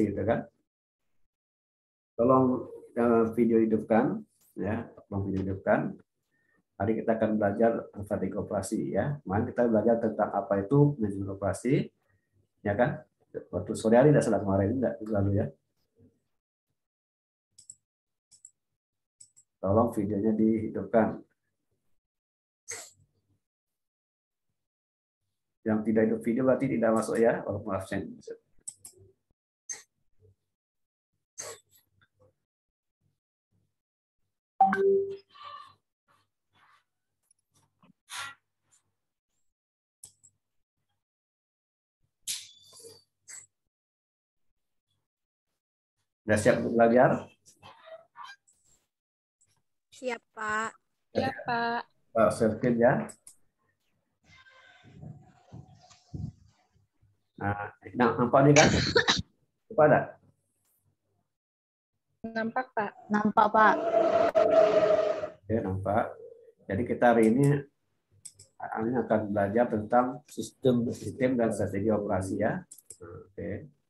gitu kan. Tolong uh, video hidupkan ya, tolong video hidupkan. Hari kita akan belajar strategi operasi ya. Kemarin kita belajar tentang apa itu manajemen operasi, ya kan? Waktu sore hari tidak salah kemarin, tidak lalu ya. Tolong videonya dihidupkan. Yang tidak hidup video berarti tidak masuk ya, walaupun absen. Sudah siap untuk belajar? Siap, Pak. Siap, Pak. Pak Serkin ya. Nah, nampak nih kan? Nampak ada? Nampak, Pak. Nampak, Pak. Oke, nampak. Jadi kita hari ini ini akan belajar tentang sistem sistem dan strategi operasi ya. Oke.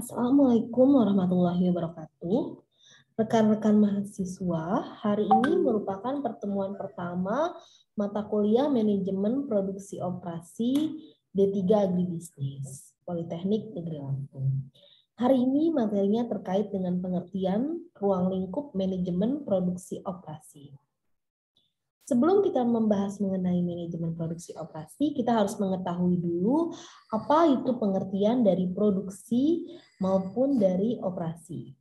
Assalamualaikum warahmatullahi wabarakatuh. Rekan-rekan mahasiswa, hari ini merupakan pertemuan pertama mata kuliah Manajemen Produksi Operasi D3 Agribisnis, Politeknik Negeri Lampung. Hari ini materinya terkait dengan pengertian ruang lingkup manajemen produksi operasi. Sebelum kita membahas mengenai manajemen produksi operasi, kita harus mengetahui dulu apa itu pengertian dari produksi maupun dari operasi.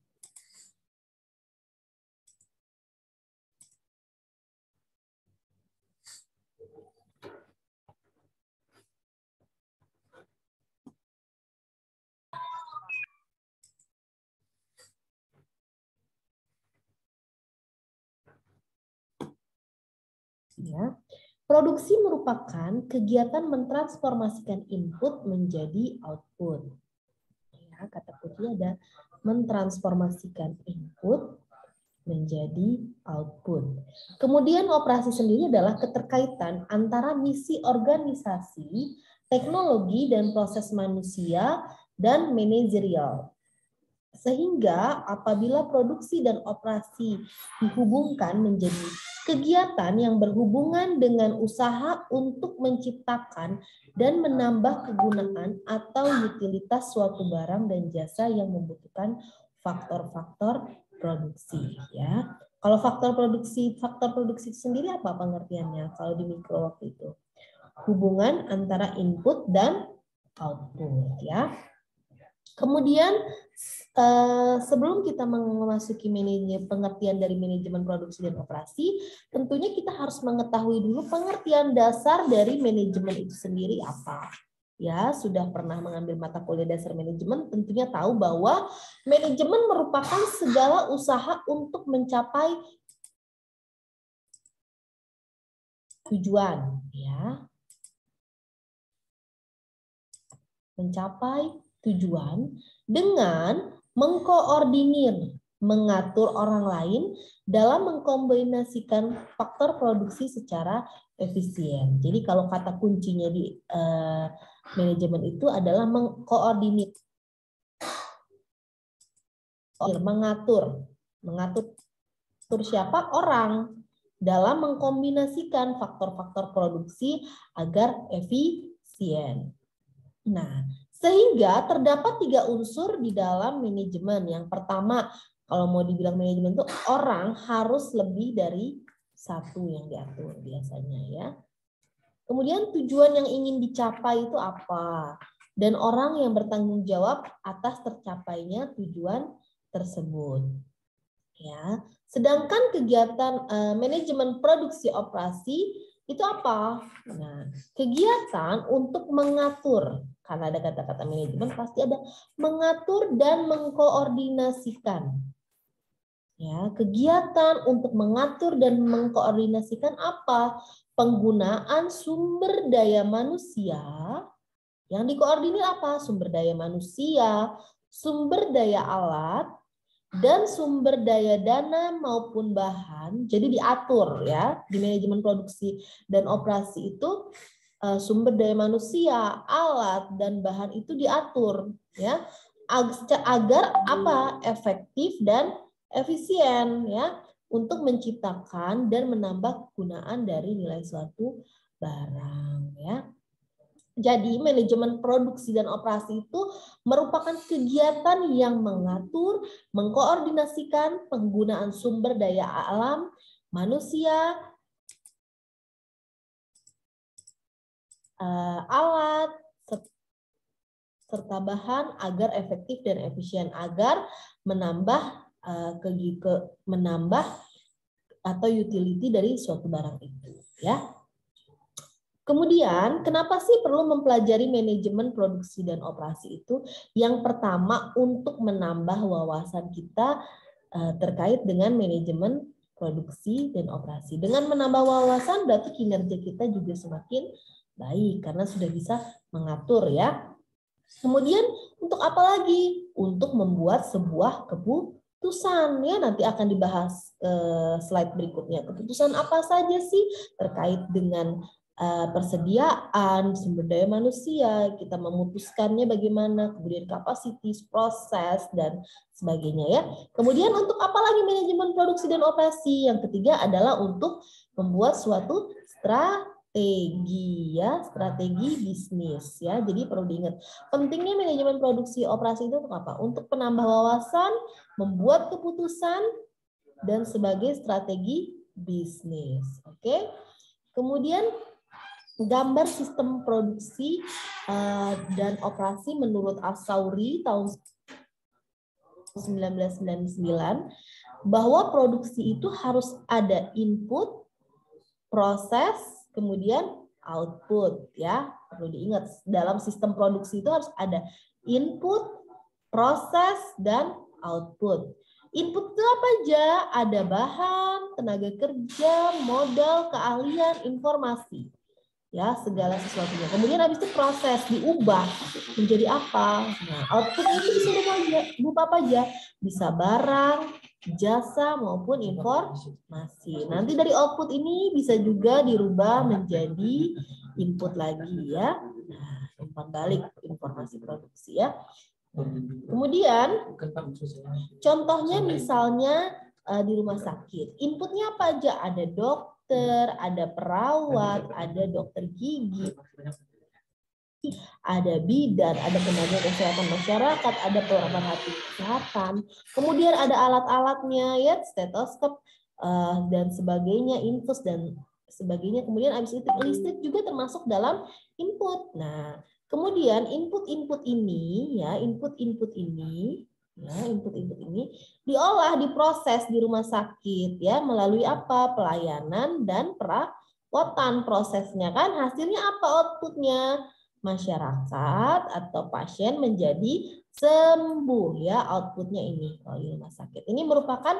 Ya. Produksi merupakan kegiatan mentransformasikan input menjadi output. Ya, kata kunci ada mentransformasikan input menjadi output. Kemudian operasi sendiri adalah keterkaitan antara misi organisasi, teknologi dan proses manusia dan manajerial. Sehingga apabila produksi dan operasi dihubungkan menjadi kegiatan yang berhubungan dengan usaha untuk menciptakan dan menambah kegunaan atau utilitas suatu barang dan jasa yang membutuhkan faktor-faktor produksi ya. Kalau faktor produksi, faktor produksi sendiri apa pengertiannya kalau di mikro waktu itu? Hubungan antara input dan output ya. Kemudian Eh, sebelum kita memasuki pengertian dari manajemen produksi dan operasi, tentunya kita harus mengetahui dulu pengertian dasar dari manajemen itu sendiri apa. Ya, sudah pernah mengambil mata kuliah dasar manajemen, tentunya tahu bahwa manajemen merupakan segala usaha untuk mencapai tujuan, ya. Mencapai tujuan dengan mengkoordinir, mengatur orang lain dalam mengkombinasikan faktor produksi secara efisien. Jadi kalau kata kuncinya di uh, manajemen itu adalah mengkoordinir, mengatur, mengatur siapa orang dalam mengkombinasikan faktor-faktor produksi agar efisien. Nah, sehingga terdapat tiga unsur di dalam manajemen. Yang pertama, kalau mau dibilang manajemen itu orang harus lebih dari satu yang diatur biasanya ya. Kemudian tujuan yang ingin dicapai itu apa? Dan orang yang bertanggung jawab atas tercapainya tujuan tersebut. Ya. Sedangkan kegiatan uh, manajemen produksi operasi itu apa? Nah, kegiatan untuk mengatur. Karena ada kata-kata manajemen pasti ada mengatur dan mengkoordinasikan. Ya, kegiatan untuk mengatur dan mengkoordinasikan apa? Penggunaan sumber daya manusia yang dikoordinir apa? Sumber daya manusia, sumber daya alat, dan sumber daya dana maupun bahan. Jadi diatur ya di manajemen produksi dan operasi itu sumber daya manusia, alat dan bahan itu diatur ya agar apa? efektif dan efisien ya untuk menciptakan dan menambah kegunaan dari nilai suatu barang ya. Jadi manajemen produksi dan operasi itu merupakan kegiatan yang mengatur, mengkoordinasikan penggunaan sumber daya alam, manusia, eh, alat, serta bahan agar efektif dan efisien agar menambah ke, ke menambah atau utility dari suatu barang itu ya. Kemudian, kenapa sih perlu mempelajari manajemen produksi dan operasi itu? Yang pertama, untuk menambah wawasan kita eh, terkait dengan manajemen produksi dan operasi. Dengan menambah wawasan, berarti kinerja kita juga semakin baik karena sudah bisa mengatur ya. Kemudian, untuk apa lagi? Untuk membuat sebuah kepu keputusan ya nanti akan dibahas uh, slide berikutnya. Keputusan apa saja sih terkait dengan uh, persediaan sumber daya manusia, kita memutuskannya bagaimana, kemudian kapasitas, proses dan sebagainya ya. Kemudian untuk apa lagi manajemen produksi dan operasi? Yang ketiga adalah untuk membuat suatu strategi strategi ya, strategi bisnis ya. Jadi perlu diingat, pentingnya manajemen produksi operasi itu untuk apa? Untuk penambah wawasan, membuat keputusan dan sebagai strategi bisnis. Oke. Kemudian gambar sistem produksi eh, dan operasi menurut Asauri tahun 1999 bahwa produksi itu harus ada input, proses, kemudian output ya. Perlu diingat dalam sistem produksi itu harus ada input, proses dan output. Input itu apa aja? Ada bahan, tenaga kerja, modal, keahlian, informasi. Ya, segala sesuatunya. Kemudian habis itu proses diubah menjadi apa? Nah, output itu bisa apa aja? Bisa barang, jasa maupun informasi. Nanti dari output ini bisa juga dirubah menjadi input lagi ya. Nah, umpan balik informasi produksi ya. Kemudian contohnya misalnya eh, di rumah sakit. Inputnya apa aja? Ada dokter, ada perawat, ada dokter gigi, ada bidan, ada tenaga kesehatan masyarakat, ada hati kesehatan, kemudian ada alat-alatnya ya stetoskop uh, dan sebagainya, infus dan sebagainya. Kemudian habis itu listrik juga termasuk dalam input. Nah, kemudian input-input ini ya, input-input ini ya, input-input ini diolah, diproses di rumah sakit ya melalui apa? pelayanan dan perawatan prosesnya kan hasilnya apa outputnya? Masyarakat atau pasien menjadi sembuh ya outputnya ini kalau di rumah sakit. Ini merupakan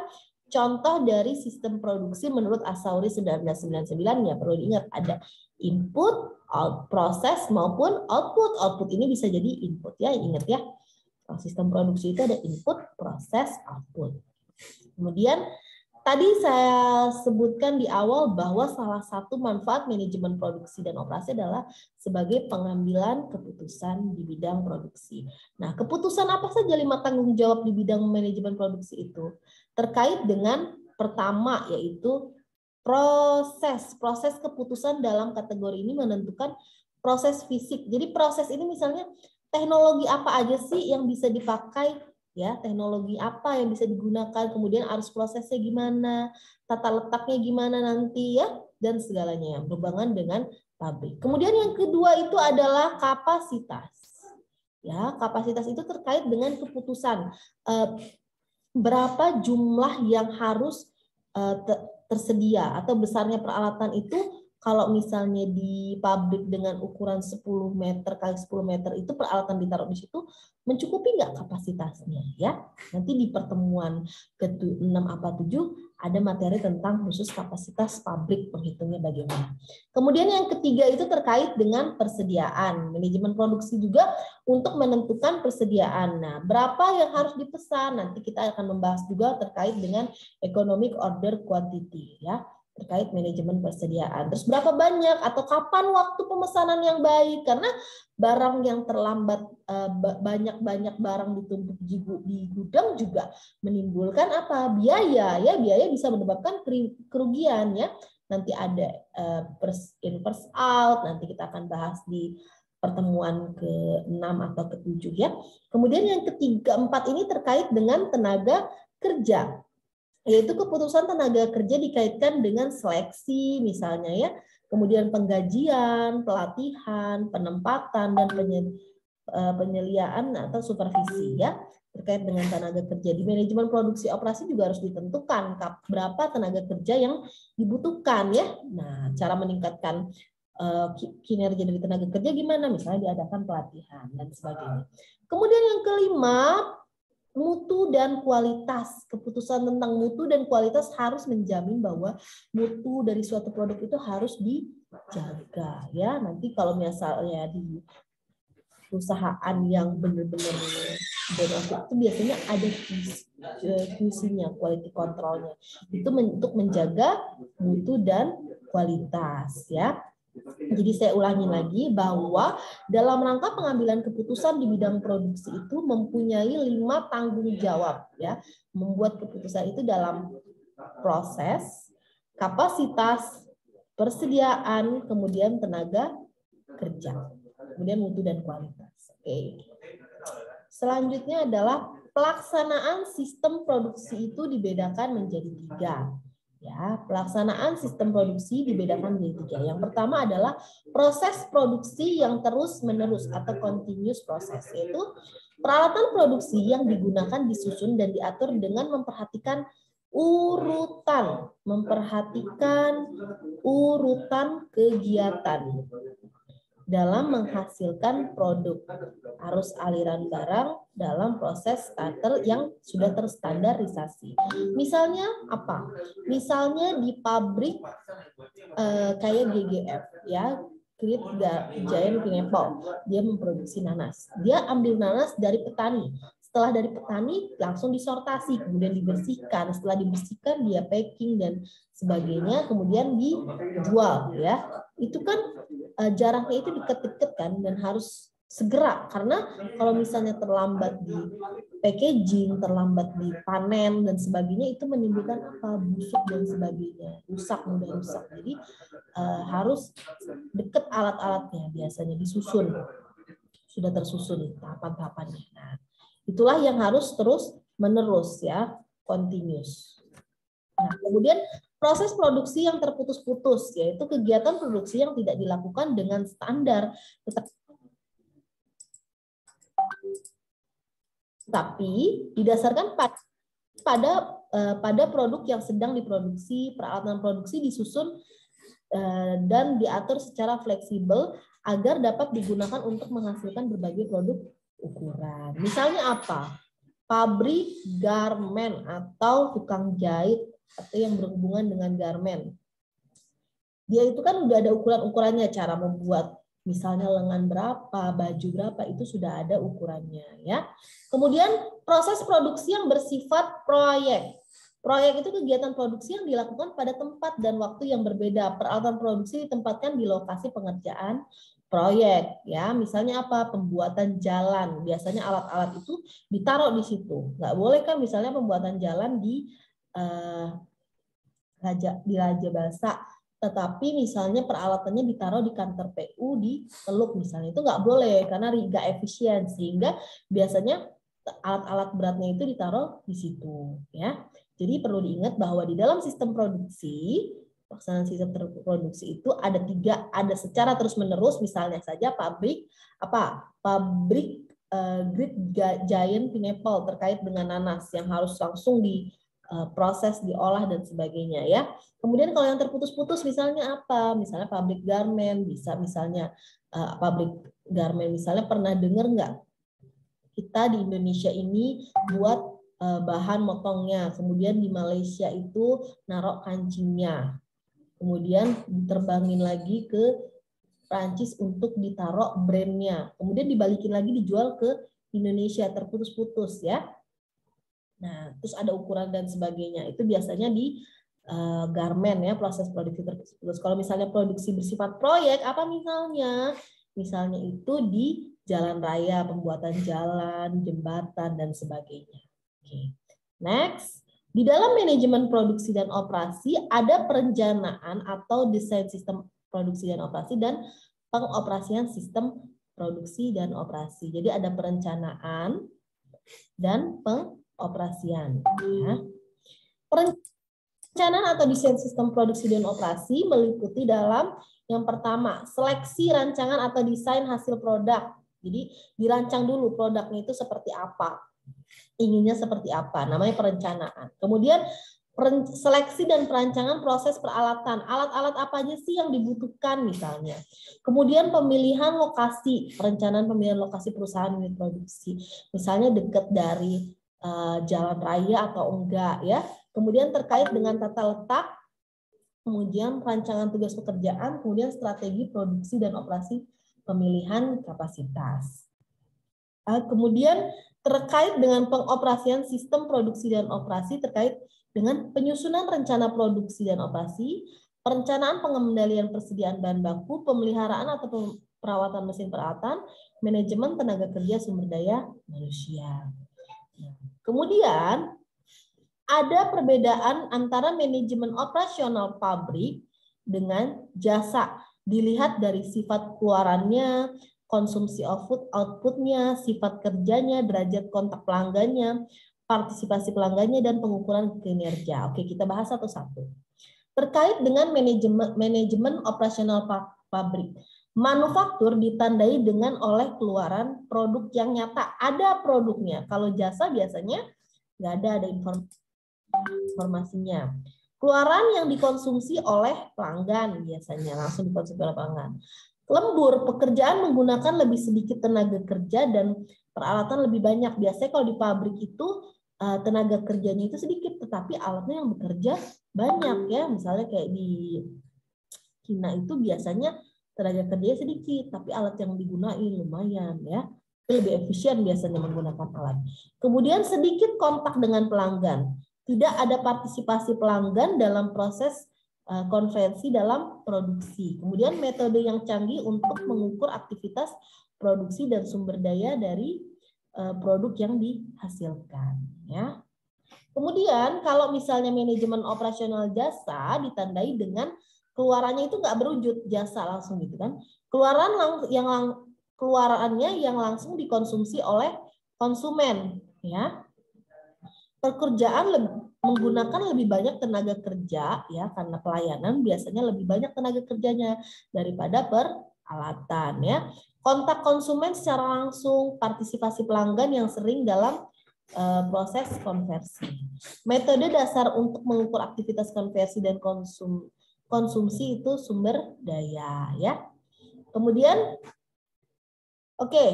contoh dari sistem produksi menurut Asauri 1999 ya perlu diingat ada input, out, proses maupun output. Output ini bisa jadi input ya ingat ya. Sistem produksi itu ada input, proses, output. Kemudian Tadi saya sebutkan di awal bahwa salah satu manfaat manajemen produksi dan operasi adalah sebagai pengambilan keputusan di bidang produksi. Nah, keputusan apa saja lima tanggung jawab di bidang manajemen produksi itu? Terkait dengan pertama yaitu proses. Proses keputusan dalam kategori ini menentukan proses fisik. Jadi proses ini misalnya teknologi apa aja sih yang bisa dipakai ya teknologi apa yang bisa digunakan kemudian arus prosesnya gimana tata letaknya gimana nanti ya dan segalanya yang berhubungan dengan pabrik. Kemudian yang kedua itu adalah kapasitas ya. Kapasitas itu terkait dengan keputusan eh, berapa jumlah yang harus uh, tersedia atau besarnya peralatan itu kalau misalnya di pabrik dengan ukuran 10 meter kali 10 meter itu peralatan ditaruh di situ mencukupi nggak kapasitasnya ya? Nanti di pertemuan ke 6 apa 7 ada materi tentang khusus kapasitas pabrik penghitungnya bagaimana. Kemudian yang ketiga itu terkait dengan persediaan manajemen produksi juga untuk menentukan persediaan. Nah berapa yang harus dipesan? Nanti kita akan membahas juga terkait dengan economic order quantity ya terkait manajemen persediaan. Terus berapa banyak atau kapan waktu pemesanan yang baik? Karena barang yang terlambat eh, banyak-banyak barang ditumpuk di gudang juga menimbulkan apa? biaya ya, biaya bisa menyebabkan kerugian ya. Nanti ada eh, first in first out, nanti kita akan bahas di pertemuan ke-6 atau ke-7 ya. Kemudian yang ketiga, empat ini terkait dengan tenaga kerja yaitu keputusan tenaga kerja dikaitkan dengan seleksi misalnya ya, kemudian penggajian, pelatihan, penempatan dan eh, penyeliaan atau supervisi ya terkait dengan tenaga kerja di manajemen produksi operasi juga harus ditentukan berapa tenaga kerja yang dibutuhkan ya. Nah, cara meningkatkan eh, kinerja dari tenaga kerja gimana? Misalnya diadakan pelatihan dan sebagainya. Kemudian yang kelima, mutu dan kualitas. Keputusan tentang mutu dan kualitas harus menjamin bahwa mutu dari suatu produk itu harus dijaga ya. Nanti kalau misalnya di perusahaan yang benar-benar benefit itu biasanya ada QC-nya, quality control-nya. Itu untuk menjaga mutu dan kualitas ya. Jadi saya ulangi lagi bahwa dalam rangka pengambilan keputusan di bidang produksi itu mempunyai lima tanggung jawab ya, membuat keputusan itu dalam proses, kapasitas, persediaan, kemudian tenaga kerja, kemudian mutu dan kualitas. Oke. Selanjutnya adalah pelaksanaan sistem produksi itu dibedakan menjadi tiga Ya, pelaksanaan sistem produksi dibedakan menjadi tiga. Yang pertama adalah proses produksi yang terus-menerus atau continuous process, yaitu peralatan produksi yang digunakan disusun dan diatur dengan memperhatikan urutan, memperhatikan urutan kegiatan dalam menghasilkan produk. Arus aliran barang dalam proses starter yang sudah terstandarisasi. Misalnya apa? Misalnya di pabrik eh, kayak GGF ya, Great Giant Pineapple, dia memproduksi nanas. Dia ambil nanas dari petani. Setelah dari petani langsung disortasi, kemudian dibersihkan. Setelah dibersihkan dia packing dan sebagainya, kemudian dijual ya. Itu kan uh, jaraknya itu deket-deket kan dan harus segera karena kalau misalnya terlambat di packaging, terlambat di panen dan sebagainya itu menimbulkan apa busuk dan sebagainya, rusak mudah rusak. Jadi uh, harus deket alat-alatnya biasanya disusun sudah tersusun tahapan-tahapannya. Itulah yang harus terus menerus ya, continuous. Nah, kemudian proses produksi yang terputus-putus, yaitu kegiatan produksi yang tidak dilakukan dengan standar, tetapi didasarkan pada eh, pada produk yang sedang diproduksi, peralatan produksi disusun eh, dan diatur secara fleksibel agar dapat digunakan untuk menghasilkan berbagai produk ukuran. Misalnya apa? Pabrik garmen atau tukang jahit atau yang berhubungan dengan garmen. Dia itu kan udah ada ukuran-ukurannya cara membuat misalnya lengan berapa, baju berapa itu sudah ada ukurannya ya. Kemudian proses produksi yang bersifat proyek. Proyek itu kegiatan produksi yang dilakukan pada tempat dan waktu yang berbeda. Peralatan produksi ditempatkan di lokasi pengerjaan proyek ya. Misalnya apa? Pembuatan jalan. Biasanya alat-alat itu ditaruh di situ. Nggak boleh kan misalnya pembuatan jalan di uh, Raja di Raja Basa tetapi misalnya peralatannya ditaruh di kantor PU di Teluk misalnya. Itu nggak boleh karena nggak efisien. Sehingga biasanya alat-alat beratnya itu ditaruh di situ ya. Jadi perlu diingat bahwa di dalam sistem produksi pelaksanaan sistem produksi itu ada tiga ada secara terus menerus misalnya saja pabrik apa pabrik uh, Great Giant Pineapple terkait dengan nanas yang harus langsung di uh, proses diolah dan sebagainya ya. Kemudian kalau yang terputus-putus misalnya apa? Misalnya pabrik garment bisa misalnya uh, pabrik garment misalnya pernah dengar nggak kita di Indonesia ini buat bahan motongnya, kemudian di Malaysia itu narok kancingnya, kemudian diterbangin lagi ke Prancis untuk ditaruh brandnya, kemudian dibalikin lagi dijual ke Indonesia terputus-putus ya. Nah, terus ada ukuran dan sebagainya. Itu biasanya di uh, garment ya proses produksi terputus. Kalau misalnya produksi bersifat proyek apa misalnya? Misalnya itu di jalan raya, pembuatan jalan, jembatan dan sebagainya. Oke. Next, di dalam manajemen produksi dan operasi ada perencanaan atau desain sistem produksi dan operasi dan pengoperasian sistem produksi dan operasi. Jadi ada perencanaan dan pengoperasian. Ya. Perencanaan atau desain sistem produksi dan operasi meliputi dalam yang pertama seleksi rancangan atau desain hasil produk. Jadi dirancang dulu produknya itu seperti apa, inginnya seperti apa, namanya perencanaan. Kemudian seleksi dan perancangan proses peralatan. Alat-alat apa aja sih yang dibutuhkan misalnya. Kemudian pemilihan lokasi, perencanaan pemilihan lokasi perusahaan unit produksi. Misalnya dekat dari uh, jalan raya atau enggak ya. Kemudian terkait dengan tata letak, kemudian rancangan tugas pekerjaan, kemudian strategi produksi dan operasi pemilihan kapasitas. Uh, kemudian terkait dengan pengoperasian sistem produksi dan operasi terkait dengan penyusunan rencana produksi dan operasi, perencanaan pengendalian persediaan bahan baku, pemeliharaan atau perawatan mesin peralatan, manajemen tenaga kerja sumber daya manusia. Kemudian ada perbedaan antara manajemen operasional pabrik dengan jasa. Dilihat dari sifat keluarannya, konsumsi output outputnya, sifat kerjanya, derajat kontak pelanggannya, partisipasi pelanggannya, dan pengukuran kinerja. Oke, kita bahas satu-satu. Terkait dengan manajemen, manajemen operasional pabrik. Manufaktur ditandai dengan oleh keluaran produk yang nyata. Ada produknya. Kalau jasa biasanya nggak ada, ada informasinya. Keluaran yang dikonsumsi oleh pelanggan biasanya langsung dikonsumsi oleh pelanggan. Lembur, pekerjaan menggunakan lebih sedikit tenaga kerja dan peralatan lebih banyak. Biasanya kalau di pabrik itu Eh, tenaga kerjanya itu sedikit, tetapi alatnya yang bekerja banyak ya. Misalnya kayak di Cina itu biasanya tenaga kerjanya sedikit, tapi alat yang digunakan lumayan ya. Lebih efisien biasanya menggunakan alat. Kemudian sedikit kontak dengan pelanggan. Tidak ada partisipasi pelanggan dalam proses konvensi dalam produksi. Kemudian metode yang canggih untuk mengukur aktivitas produksi dan sumber daya dari Eh, produk yang dihasilkan ya. Kemudian kalau misalnya manajemen operasional jasa ditandai dengan keluarannya itu nggak berwujud jasa langsung gitu kan. Keluaran yang keluarannya yang langsung dikonsumsi oleh konsumen ya. Pekerjaan menggunakan lebih banyak tenaga kerja ya karena pelayanan biasanya lebih banyak tenaga kerjanya daripada peralatan ya kontak konsumen secara langsung, partisipasi pelanggan yang sering dalam uh, proses konversi. Metode dasar untuk mengukur aktivitas konversi dan konsum, konsumsi itu sumber daya ya. Kemudian oke. Okay.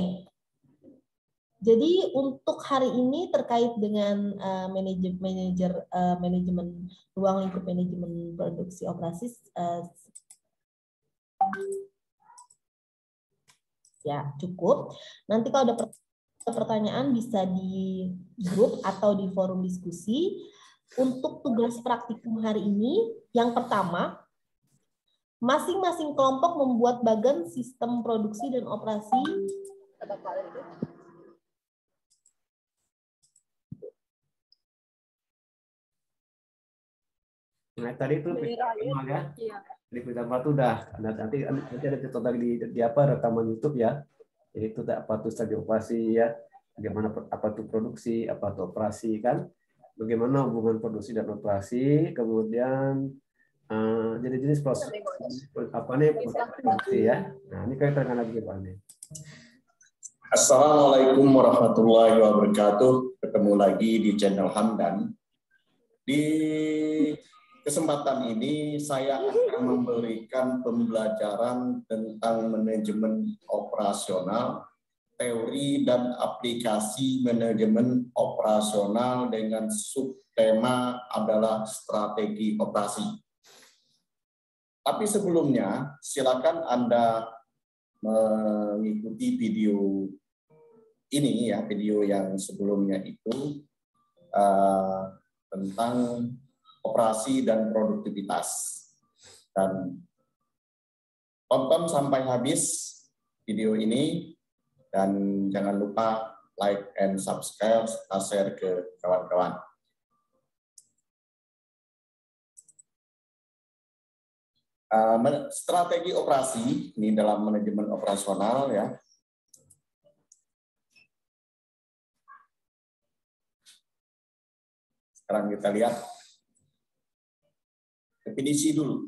Jadi untuk hari ini terkait dengan uh, manajer manajer uh, manajemen ruang lingkup manajemen produksi operasi uh, ya cukup. Nanti kalau ada pertanyaan bisa di grup atau di forum diskusi. Untuk tugas praktikum hari ini, yang pertama, masing-masing kelompok membuat bagan sistem produksi dan operasi. Nah, tadi itu ya. Iya. Di pertama itu udah nanti nanti ada contoh di, di apa rekaman YouTube ya. Itu apa tuh strategi operasi ya. Bagaimana apa tuh produksi apa tuh operasi kan. Bagaimana hubungan produksi dan operasi. Kemudian uh, jenis-jenis proses apa nih produksi ya. Nah ini kayak terkena lagi pak nih Assalamualaikum warahmatullahi wabarakatuh. Ketemu lagi di channel Hamdan. Di kesempatan ini saya akan memberikan pembelajaran tentang manajemen operasional, teori dan aplikasi manajemen operasional dengan subtema adalah strategi operasi. Tapi sebelumnya, silakan Anda mengikuti video ini ya, video yang sebelumnya itu uh, tentang operasi dan produktivitas. Dan tonton sampai habis video ini dan jangan lupa like and subscribe serta share ke kawan-kawan. Uh, strategi operasi ini dalam manajemen operasional ya. Sekarang kita lihat Definisi dulu.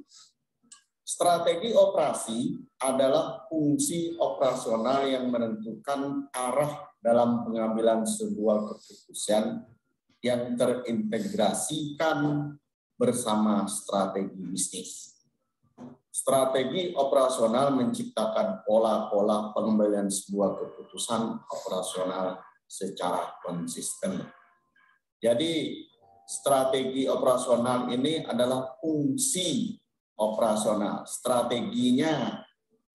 Strategi operasi adalah fungsi operasional yang menentukan arah dalam pengambilan sebuah keputusan yang terintegrasikan bersama strategi bisnis. Strategi operasional menciptakan pola-pola pengambilan sebuah keputusan operasional secara konsisten. Jadi strategi operasional ini adalah fungsi operasional. Strateginya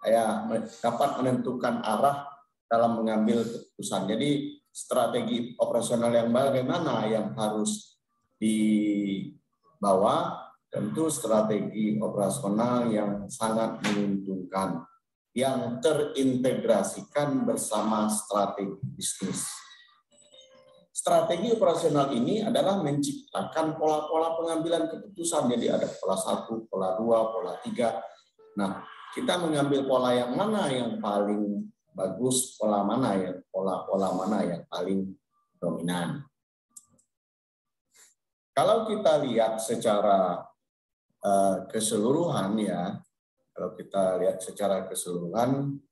ya dapat menentukan arah dalam mengambil keputusan. Jadi strategi operasional yang bagaimana yang harus dibawa tentu strategi operasional yang sangat menguntungkan yang terintegrasikan bersama strategi bisnis. Strategi operasional ini adalah menciptakan pola-pola pengambilan keputusan. Jadi ada pola satu, pola dua, pola tiga. Nah, kita mengambil pola yang mana yang paling bagus, pola mana yang pola-pola mana yang paling dominan. Kalau kita lihat secara uh, keseluruhan ya, kalau kita lihat secara keseluruhan,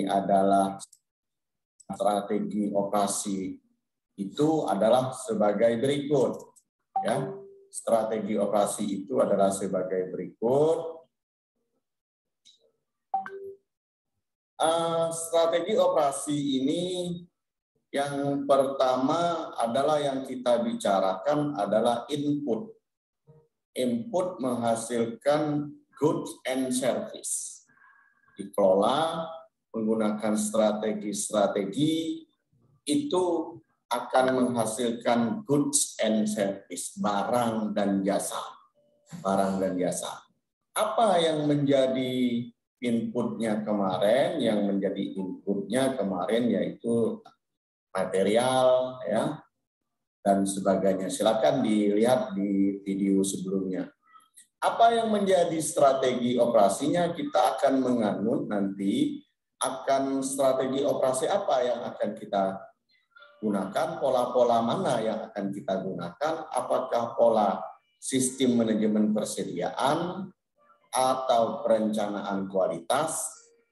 ini adalah strategi operasi itu adalah sebagai berikut ya. Strategi operasi itu adalah sebagai berikut. Uh, strategi operasi ini yang pertama adalah yang kita bicarakan adalah input. Input menghasilkan goods and service. Dikelola menggunakan strategi-strategi itu akan menghasilkan goods and service, barang dan jasa. Barang dan jasa. Apa yang menjadi inputnya kemarin, yang menjadi inputnya kemarin yaitu material ya dan sebagainya. Silakan dilihat di video sebelumnya. Apa yang menjadi strategi operasinya kita akan menganut nanti akan strategi operasi apa yang akan kita gunakan, pola-pola mana yang akan kita gunakan, apakah pola sistem manajemen persediaan atau perencanaan kualitas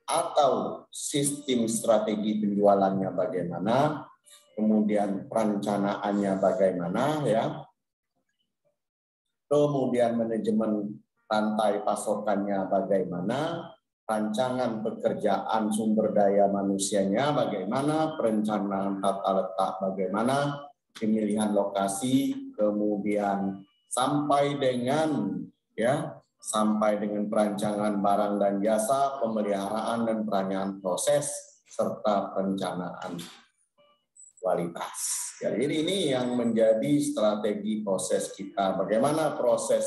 atau sistem strategi penjualannya bagaimana, kemudian perencanaannya bagaimana ya. Kemudian manajemen rantai pasokannya bagaimana, rancangan pekerjaan sumber daya manusianya bagaimana, perencanaan tata letak bagaimana, pemilihan lokasi, kemudian sampai dengan ya sampai dengan perancangan barang dan jasa, pemeliharaan dan perancangan proses serta perencanaan kualitas. Jadi ini yang menjadi strategi proses kita. Bagaimana proses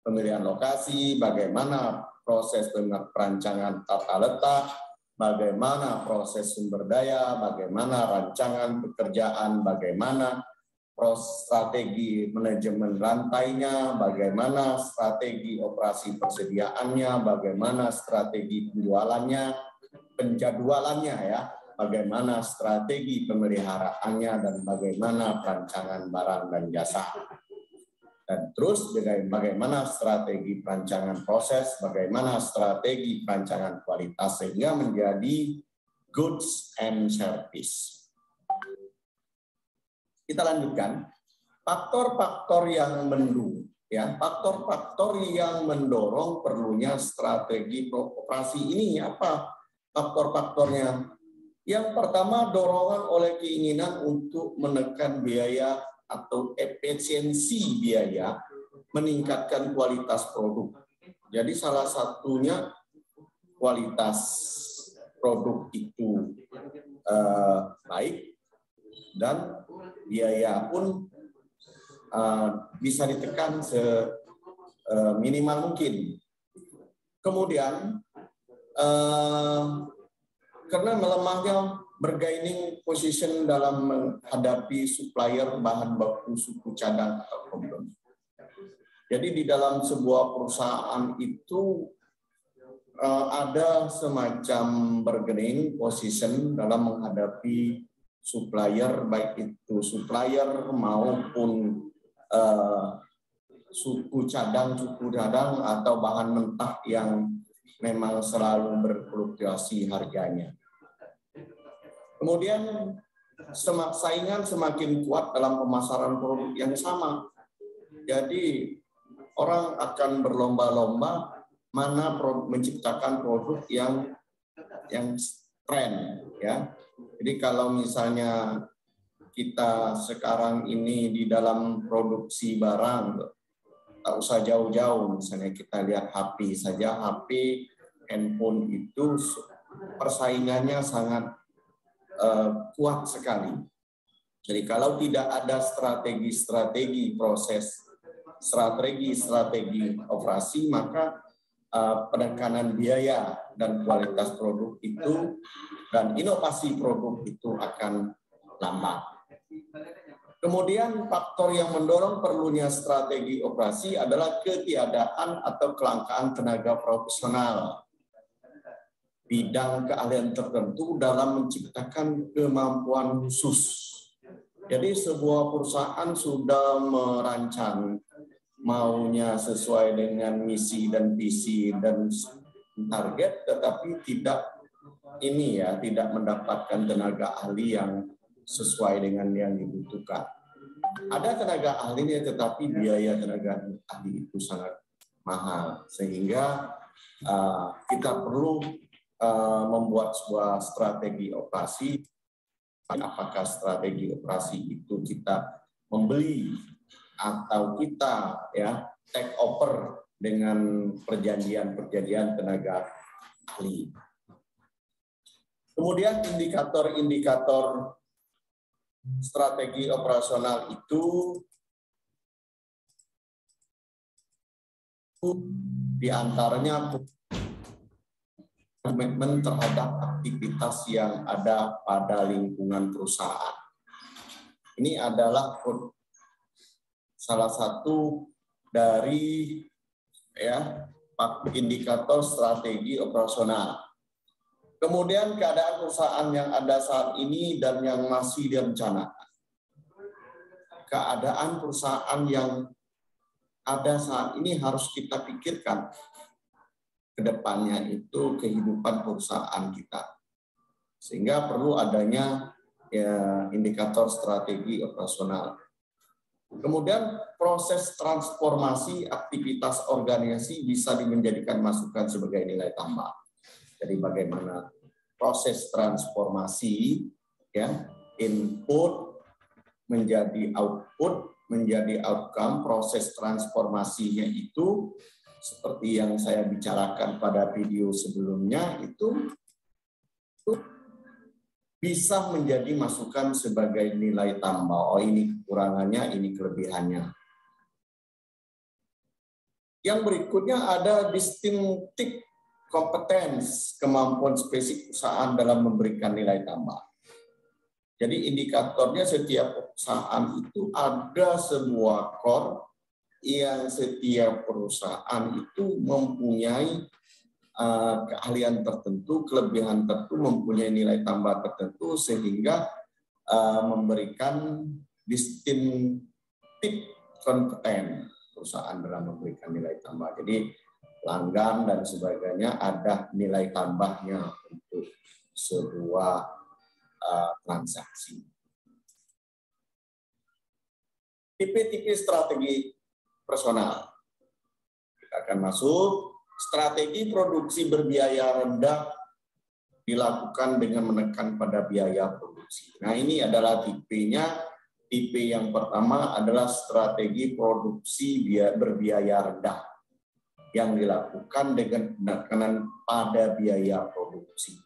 pemilihan lokasi, bagaimana proses perancangan tata letak, bagaimana proses sumber daya, bagaimana rancangan pekerjaan, bagaimana proses strategi manajemen rantainya, bagaimana strategi operasi persediaannya, bagaimana strategi penjualannya, penjadwalannya ya, bagaimana strategi pemeliharaannya dan bagaimana perancangan barang dan jasa dan terus bagaimana strategi perancangan proses, bagaimana strategi perancangan kualitas sehingga menjadi goods and service. kita lanjutkan. Faktor-faktor yang mendukung ya faktor-faktor yang mendorong perlunya strategi operasi ini apa faktor-faktornya yang pertama dorongan oleh keinginan untuk menekan biaya atau efisiensi biaya meningkatkan kualitas produk jadi salah satunya kualitas produk itu eh, baik dan biaya pun uh, bisa ditekan seminimal uh, mungkin. Kemudian uh, karena melemahnya bergaining position dalam menghadapi supplier bahan baku suku cadang atau komponen. Jadi di dalam sebuah perusahaan itu uh, ada semacam bargaining position dalam menghadapi supplier baik itu supplier maupun uh, suku cadang, suku cadang atau bahan mentah yang memang selalu berfluktuasi harganya. Kemudian saingan semakin kuat dalam pemasaran produk yang sama. Jadi orang akan berlomba-lomba mana produk, menciptakan produk yang yang tren ya. Jadi kalau misalnya kita sekarang ini di dalam produksi barang, tak usah jauh-jauh, misalnya kita lihat HP saja, HP, handphone itu persaingannya sangat uh, kuat sekali. Jadi kalau tidak ada strategi-strategi proses, strategi-strategi operasi, maka uh, penekanan biaya dan kualitas produk itu dan inovasi produk itu akan lambat. Kemudian faktor yang mendorong perlunya strategi operasi adalah ketiadaan atau kelangkaan tenaga profesional bidang keahlian tertentu dalam menciptakan kemampuan khusus. Jadi sebuah perusahaan sudah merancang maunya sesuai dengan misi dan visi dan target, tetapi tidak ini ya tidak mendapatkan tenaga ahli yang sesuai dengan yang dibutuhkan. Ada tenaga ahlinya, tetapi biaya tenaga ahli itu sangat mahal, sehingga uh, kita perlu uh, membuat sebuah strategi operasi. Apakah strategi operasi itu kita membeli atau kita ya take over dengan perjanjian-perjanjian tenaga ahli. Kemudian indikator-indikator strategi operasional itu di antaranya komitmen terhadap aktivitas yang ada pada lingkungan perusahaan. Ini adalah salah satu dari ya indikator strategi operasional. Kemudian keadaan perusahaan yang ada saat ini dan yang masih direncanakan. Keadaan perusahaan yang ada saat ini harus kita pikirkan ke depannya itu kehidupan perusahaan kita. Sehingga perlu adanya ya, indikator strategi operasional. Kemudian proses transformasi aktivitas organisasi bisa dimenjadikan masukan sebagai nilai tambah. Jadi bagaimana proses transformasi ya input menjadi output menjadi outcome proses transformasinya itu seperti yang saya bicarakan pada video sebelumnya itu, itu bisa menjadi masukan sebagai nilai tambah. Oh ini kekurangannya, ini kelebihannya. Yang berikutnya ada distinctive kompetens, kemampuan spesifik perusahaan dalam memberikan nilai tambah. Jadi indikatornya setiap perusahaan itu ada sebuah core yang setiap perusahaan itu mempunyai uh, keahlian tertentu, kelebihan tertentu, mempunyai nilai tambah tertentu sehingga uh, memberikan distinctive kompeten perusahaan dalam memberikan nilai tambah. Jadi pelanggan dan sebagainya ada nilai tambahnya untuk sebuah uh, transaksi. tipe-tipe strategi personal. Kita akan masuk strategi produksi berbiaya rendah dilakukan dengan menekan pada biaya produksi. Nah, ini adalah tipenya. Tipe yang pertama adalah strategi produksi berbiaya rendah yang dilakukan dengan penekanan pada biaya produksi.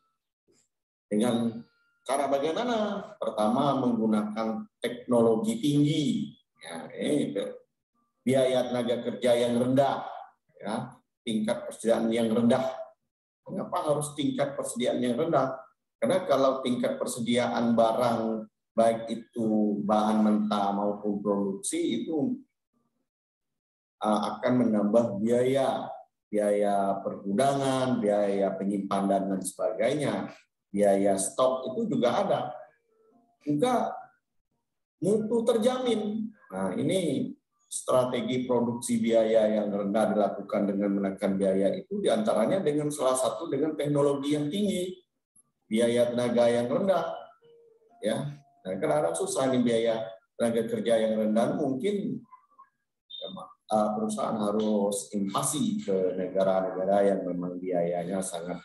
Dengan cara bagaimana? Pertama menggunakan teknologi tinggi, ya, ini biaya tenaga kerja yang rendah, ya, tingkat persediaan yang rendah. Mengapa harus tingkat persediaan yang rendah? Karena kalau tingkat persediaan barang baik itu bahan mentah maupun produksi itu akan menambah biaya, biaya pergudangan, biaya penyimpanan dan sebagainya, biaya stok itu juga ada. Juga mutu terjamin. Nah, ini strategi produksi biaya yang rendah dilakukan dengan menekan biaya itu di antaranya dengan salah satu dengan teknologi yang tinggi, biaya tenaga yang rendah, ya. Nah, kadang susah nih biaya tenaga kerja yang rendah mungkin ya, perusahaan harus invasi ke negara-negara yang memang biayanya sangat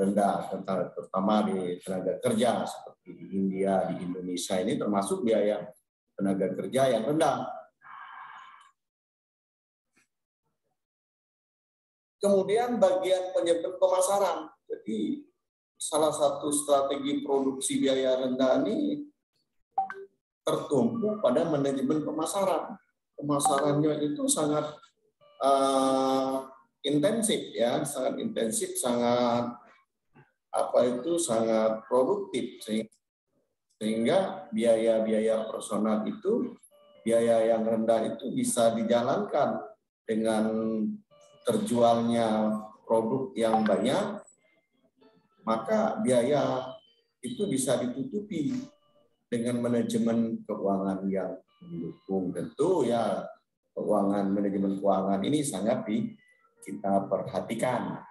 rendah, terutama di tenaga kerja seperti di India, di Indonesia ini termasuk biaya tenaga kerja yang rendah Kemudian bagian penyebab pemasaran. Jadi salah satu strategi produksi biaya rendah ini tertumpu pada manajemen pemasaran. Pemasarannya itu sangat uh, intensif ya, sangat intensif, sangat apa itu sangat produktif sehingga biaya-biaya personal itu biaya yang rendah itu bisa dijalankan dengan terjualnya produk yang banyak, maka biaya itu bisa ditutupi dengan manajemen keuangan yang mendukung. Tentu ya keuangan manajemen keuangan ini sangat di kita perhatikan.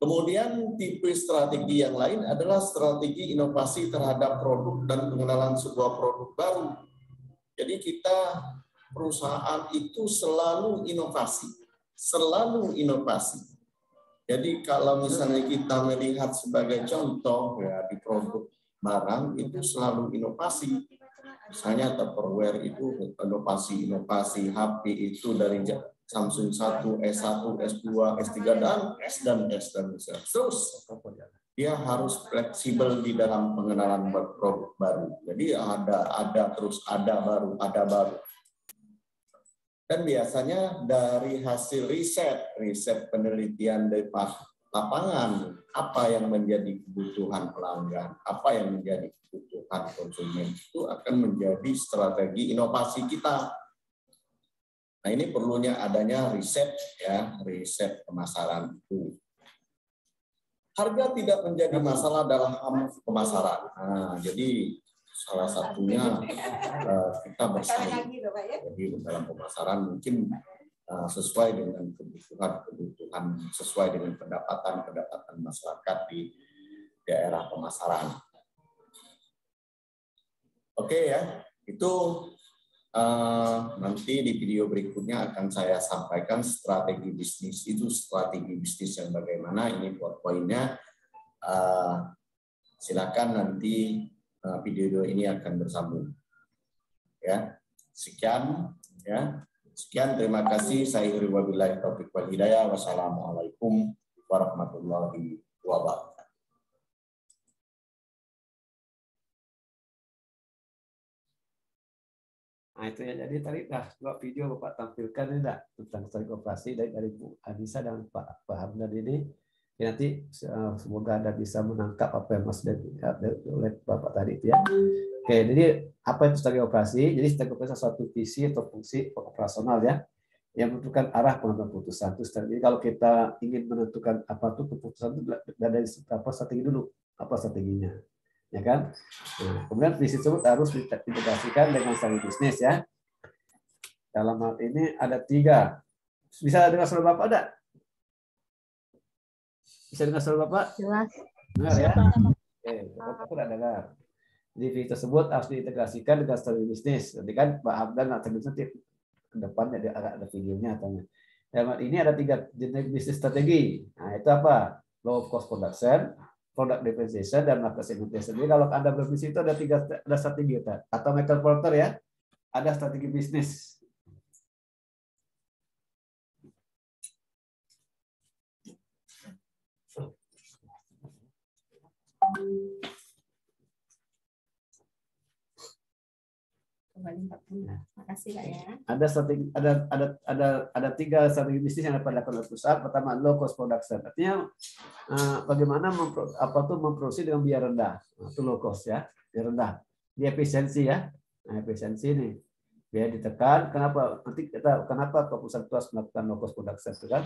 Kemudian tipe strategi yang lain adalah strategi inovasi terhadap produk dan pengenalan sebuah produk baru. Jadi kita perusahaan itu selalu inovasi selalu inovasi. Jadi kalau misalnya kita melihat sebagai contoh ya di produk barang itu selalu inovasi. Misalnya Tupperware itu inovasi-inovasi HP itu dari Samsung 1, S1, S2, S3 dan S dan S dan S. Terus dia harus fleksibel di dalam pengenalan produk baru. Jadi ada ada terus ada baru, ada baru. Dan biasanya dari hasil riset, riset penelitian dari lapangan, apa yang menjadi kebutuhan pelanggan, apa yang menjadi kebutuhan konsumen, itu akan menjadi strategi inovasi kita. Nah ini perlunya adanya riset, ya riset pemasaran itu. Harga tidak menjadi masalah dalam pemasaran. Nah, jadi salah satunya uh, kita bersaing. Ya. Jadi dalam pemasaran mungkin uh, sesuai dengan kebutuhan-kebutuhan, sesuai dengan pendapatan-pendapatan masyarakat di daerah pemasaran. Oke ya, itu uh, nanti di video berikutnya akan saya sampaikan strategi bisnis itu strategi bisnis yang bagaimana ini buat poinnya. Uh, silakan nanti Eh, video ini akan bersambung. Ya, sekian ya. Sekian terima kasih. Saya wabillahi taufik wal hidayah. Wassalamualaikum warahmatullahi wabarakatuh. Nah itu ya jadi tadi dah dua video Bapak tampilkan ini dah tentang strategi operasi dari dari Bu Anissa dan Pak Pak Hamdan ini Ya, nanti uh, semoga Anda bisa menangkap apa yang Mas oleh Bapak tadi ya. Oke, jadi apa itu strategi operasi? Jadi strategi operasi suatu visi atau fungsi operasional ya yang menentukan arah pengambilan keputusan. Itu strategi. Kalau kita ingin menentukan apa itu keputusan itu dari apa strategi dulu, apa strateginya, ya kan? Nah, kemudian visi tersebut harus diintegrasikan dengan strategi bisnis ya. Dalam hal ini ada tiga. Bisa dengar suara Bapak ada? Bisa dengar suara Bapak? Jelas. Dengar ya? Oke, Bapak tidak dengar. Jadi fee tersebut harus diintegrasikan dengan strategi bisnis. Nanti kan Pak Hamdan nanti nanti ke depan ada ada videonya atau Dalam ini ada tiga jenis bisnis strategi. Nah, itu apa? Low cost production, product differentiation, dan market segmentation. Jadi kalau Anda berbisnis itu ada tiga ada strategi. Atau Michael Porter ya, ada strategi bisnis. Kembali 40. Makasih Kak ya. Ada strategi ada ada ada ada tiga strategi bisnis yang dapat dilakukan oleh perusahaan. Pertama low cost production. Artinya uh, bagaimana mempro, apa tuh memproduksi dengan biaya rendah. Nah, itu low cost ya, biaya rendah. Di efisiensi ya. Nah, efisiensi ini biaya ditekan. Kenapa? Nanti kita kenapa perusahaan itu harus melakukan low cost production itu kan?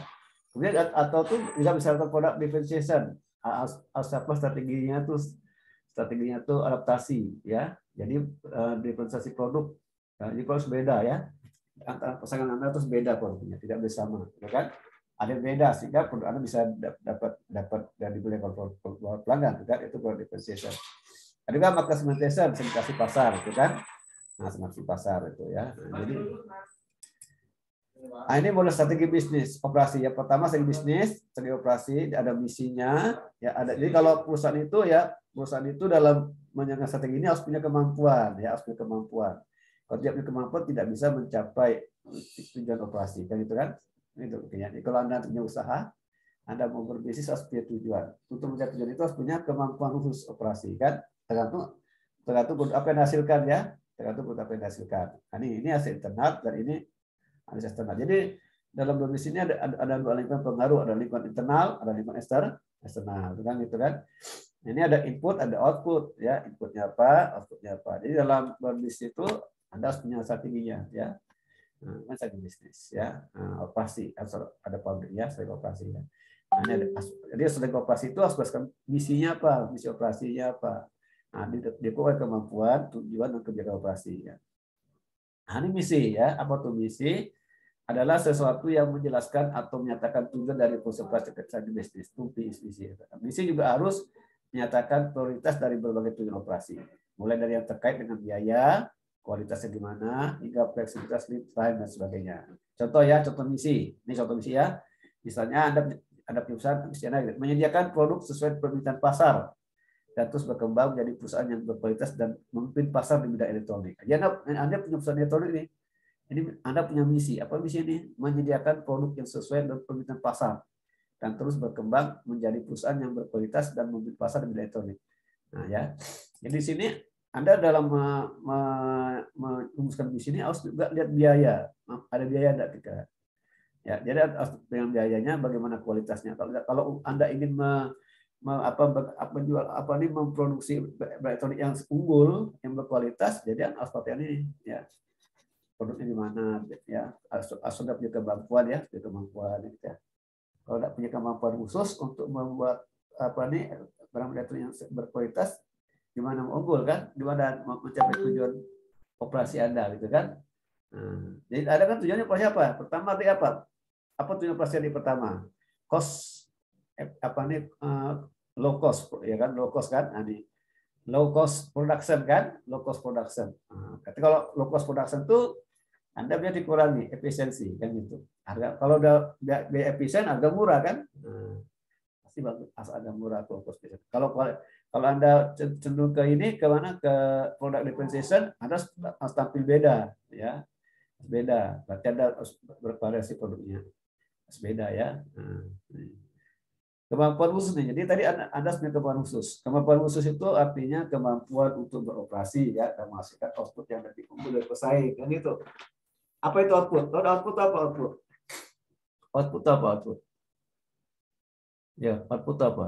Kemudian atau tuh juga bisa melakukan product differentiation. Apa strateginya tuh strateginya tuh adaptasi ya jadi uh, diferensiasi produk, nah, ini harus beda ya. Antara pasangan Anda terus beda produknya, tidak bisa sama, ya kan? Ada beda sehingga produk Anda bisa dapat dapat dan dibeli oleh pelanggan, kan? Itu produk differentiation. Ada juga market segmentation, segmentasi pasar, itu kan? Nah, segmentasi pasar itu ya. Nah, jadi Nah, ini boleh strategi bisnis operasi ya. Pertama strategi bisnis, strategi operasi ada misinya ya ada. Jadi kalau perusahaan itu ya perusahaan itu dalam menjaga strategi ini harus punya kemampuan, ya harus punya kemampuan. Kalau tidak punya kemampuan tidak bisa mencapai tujuan operasi, kan itu kan? Itu Jadi kalau anda punya usaha, anda mau berbisnis harus punya tujuan. Untuk mencapai tujuan itu harus punya kemampuan khusus operasi, kan? Tergantung tergantung apa yang dihasilkan ya, tergantung apa yang dihasilkan. Nah, ini ini hasil internal dan ini hasil eksternal. Jadi dalam bisnis ini ada, ada, ada dua lingkungan pengaruh, ada lingkungan internal, ada lingkungan eksternal, eksternal, kan gitu kan? Ini ada input, ada output, ya. Inputnya apa, outputnya apa. Jadi dalam berbisnis itu Anda harus punya strateginya, ya. Nah, kan strategi bisnis, ya. Nah, operasi, ada pabriknya, strategi operasi, ya. Nah, ini ada, jadi strategi operasi itu harus berdasarkan misinya apa, misi operasinya apa. Nah, di dia kemampuan, tujuan, dan kebijakan operasi, ya. Nah, ini misi, ya. Apa tuh misi? adalah sesuatu yang menjelaskan atau menyatakan tujuan dari proses strategi bisnis. Itu misi. Misi juga harus menyatakan prioritas dari berbagai tujuan operasi. Mulai dari yang terkait dengan biaya, kualitasnya gimana, hingga fleksibilitas lead time dan sebagainya. Contoh ya, contoh misi. Ini contoh misi ya. Misalnya Anda ada perusahaan misalnya menyediakan produk sesuai permintaan pasar dan terus berkembang menjadi perusahaan yang berkualitas dan memimpin pasar di bidang elektronik. Jadi Anda, Anda punya perusahaan elektronik ini, ini Anda punya misi. Apa misi ini? Menyediakan produk yang sesuai dengan permintaan pasar dan terus berkembang menjadi perusahaan yang berkualitas dan memiliki pasar di bidang elektronik. Nah ya, jadi di sini Anda dalam merumuskan di sini harus juga lihat biaya, ada biaya tidak kita. Ya, jadi dengan biayanya bagaimana kualitasnya. Kalau Anda ingin apa menjual apa ini memproduksi elektronik yang unggul, yang berkualitas, jadi harus seperti ini ya. Produknya di mana ya. Harus, sudah punya kemampuan ya, punya kemampuan gitu ya. Kalau tidak punya kemampuan khusus untuk membuat apa nih barang elektronik yang berkualitas gimana unggul kan? Gimana mencapai tujuan operasi anda gitu kan? Nah, jadi ada kan tujuannya operasi apa? Pertama apa? Apa tujuan operasi yang pertama? Cost eh, apa nih uh, low cost ya kan low cost kan nah, low cost production kan low cost production nah, kalau low cost production itu anda biar dikurangi efisiensi kan gitu. Harga kalau udah biaya efisien harga murah kan? Hmm. Pasti bagus ada murah fokus Kalau kalau Anda cenderung ke ini ke mana ke produk differentiation, Anda harus tampil beda ya. Beda. Berarti Anda harus bervariasi produknya. Harus beda ya. Nah. Kemampuan khusus nih. Jadi tadi Anda punya kemampuan khusus. Kemampuan khusus itu artinya kemampuan untuk beroperasi ya dan menghasilkan output yang lebih unggul dari pesaing kan itu. Apa itu output? Tahu output apa output? Output apa output? Ya, output apa?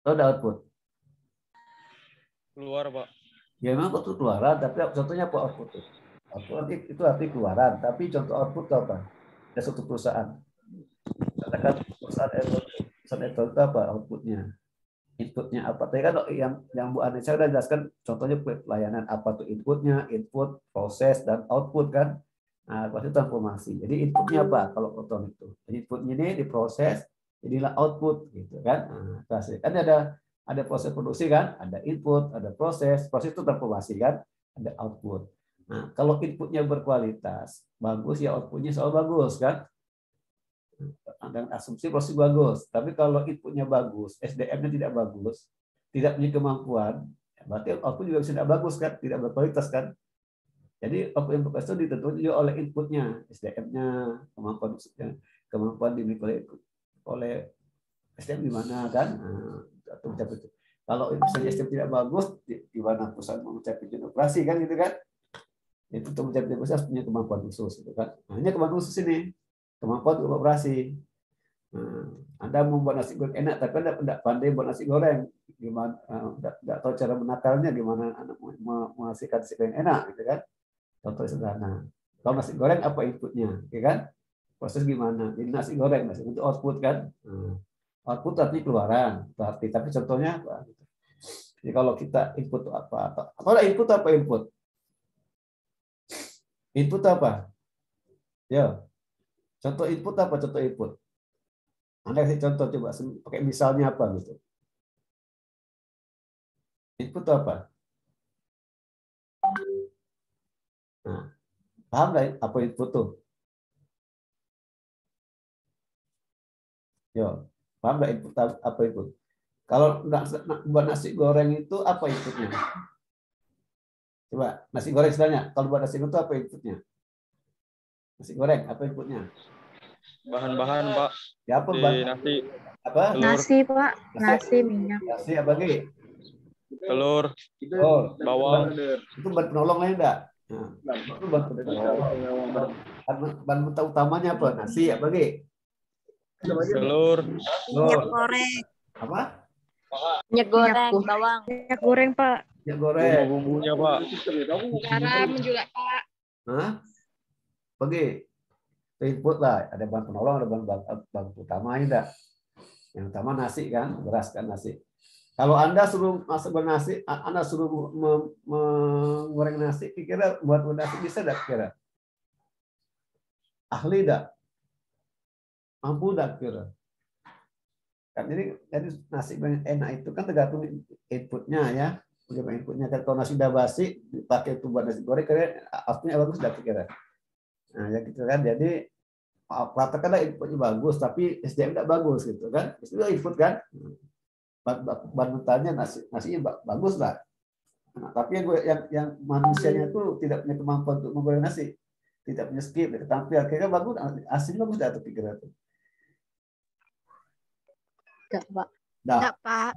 Tahu ada output? Keluar, Pak. Ya memang output keluaran, tapi contohnya apa output itu? Output itu arti keluaran, tapi contoh output itu apa? Ada suatu perusahaan. Katakan perusahaan perusahaan itu apa outputnya? inputnya apa. Tadi kan yang yang Bu Anissa sudah jelaskan contohnya pelayanan apa tuh inputnya, input, proses dan output kan. Nah, itu transformasi. Jadi inputnya apa kalau otom itu? Jadi inputnya ini diproses, jadilah output gitu kan. Nah, kan ada ada proses produksi kan, ada input, ada proses, proses itu transformasi kan, ada output. Nah, kalau inputnya berkualitas, bagus ya outputnya selalu bagus kan. Dan asumsi proses bagus. Tapi kalau inputnya bagus, SDM-nya tidak bagus, tidak punya kemampuan, ya berarti output juga bisa tidak bagus kan, tidak berkualitas kan. Jadi output berkualitas itu ditentukan juga oleh inputnya, SDM-nya, kemampuan kemampuan dimiliki oleh SDM di mana kan. Nah, atau mencapai itu. Kalau misalnya SDM tidak bagus, di, mana perusahaan mau mencapai operasi kan gitu kan? Itu untuk mencapai operasi punya kemampuan khusus gitu kan. Nah, hanya kemampuan khusus ini, kemampuan untuk operasi. Nah, anda membuat nasi goreng enak, tapi anda tidak pandai buat nasi goreng. Gimana? Tidak, uh, tidak tahu cara menakarnya gimana anak menghasilkan nasi goreng enak, gitu kan? Contoh sederhana. Kalau nasi goreng apa inputnya, ya kan? Proses gimana? Ini nasi goreng, nasi untuk output kan? Nah, output artinya keluaran berarti tapi contohnya apa jadi kalau kita input apa apa kalau input apa input input apa ya contoh input apa contoh input anda kasih contoh coba pakai misalnya apa gitu input apa nah paham nggak apa input tuh Yo, Paham nggak input apa itu? Kalau buat nasi goreng itu apa inputnya? Coba nasi goreng sebenarnya. Kalau buat nasi goreng itu apa inputnya? Nasi goreng apa inputnya? Bahan-bahan Pak. Ya apa bahan? Nasi. Apa? Telur. Nasi Pak. Nasi minyak. Nasi apa lagi? Telur. Oh, bawang. Itu bahan penolong lain enggak? Nah, itu bahan penolong. Bahan utamanya apa? Nasi apa lagi? Telur. Minyak goreng. Apa? Minyak goreng, bawang. Minyak goreng Pak. Minyak goreng. Bumbu-bumbunya Pak. Garam juga Pak. Hah? Pergi. Input lah. Ada bahan penolong, ada bahan, bahan, utama enggak? Yang utama nasi kan, beras kan nasi. Kalau Anda suruh masuk nasi, Anda suruh menggoreng nasi, kira buat nasi bisa enggak kira? Ahli enggak? mampu tak kira kan jadi jadi nasi enak itu kan tergantung inputnya ya bagaimana inputnya kan kalau nasi udah basi dipakai itu buat nasi goreng kira outputnya bagus tidak kira nah ya gitu kan jadi katakanlah inputnya bagus tapi SDM tidak bagus gitu kan itu input kan bahan mentahnya nasi nasinya bagus lah nah, tapi yang gue yang yang manusianya itu tidak punya kemampuan untuk menggoreng nasi tidak punya skill tampil akhirnya bagus aslinya bagus tidak terpikir itu Enggak, Pak. Nah. Enggak, Pak.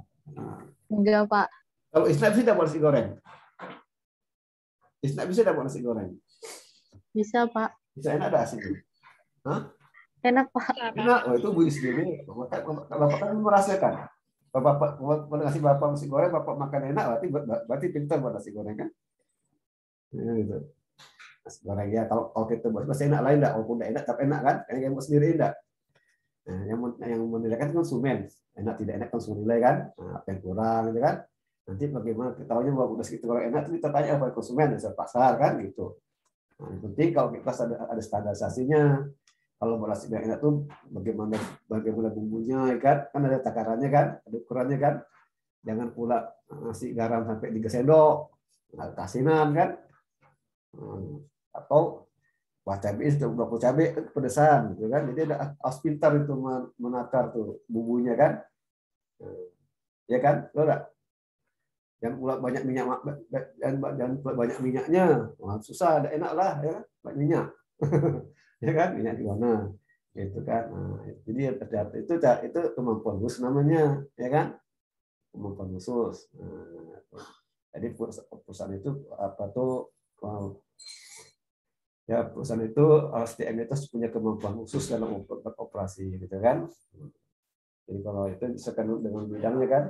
Enggak, Pak. Kalau Islam bisa dapat nasi goreng? Islam bisa dapat nasi goreng? Bisa, Pak. Bisa enak ada asinnya? Hah? Enak, Pak. Enak. Oh, itu Bu sendiri. Bapak, bapak kan merasakan. Bapak, bapak, ngasih bapak nasi goreng, bapak makan enak, berarti berarti pintar buat nasi goreng kan? Ya, gitu. Nasi goreng ya, kalau, kalau kita buat masih enak lain enggak? Walaupun enggak enak, tapi enak kan? Kayak yang sendiri enggak? Nah, yang yang menilai kan konsumen, enak tidak enak konsumen nilai kan, nah, apa yang kurang gitu kan. Nanti bagaimana ketahuinya bahwa udah segitu orang enak, itu kita tanya apa konsumen pasar kan gitu. Nah, yang penting kalau kita ada, ada standarisasinya, kalau beras enak tuh bagaimana bagaimana bumbunya ya kan, kan ada takarannya kan, ada ukurannya kan. Jangan pula ngasih garam sampai tiga sendok, kasinan kan. Hmm, atau wah cabai itu berapa cabai kepedesan gitu kan? Jadi ada harus pintar itu menakar tuh bumbunya kan? Ya kan? Lo enggak yang pula banyak minyak dan dan banyak minyaknya. Wah, susah ada enak lah ya kan? Banyak minyak. Ya kan? Minyak di mana itu kan? Nah, jadi ternyata itu itu kemampuan khusus namanya ya kan? Kemampuan khusus. Nah, jadi perusahaan itu apa tuh? Ya perusahaan itu SDM itu punya kemampuan khusus dalam operasi gitu kan? Jadi kalau itu disesuaikan dengan bidangnya kan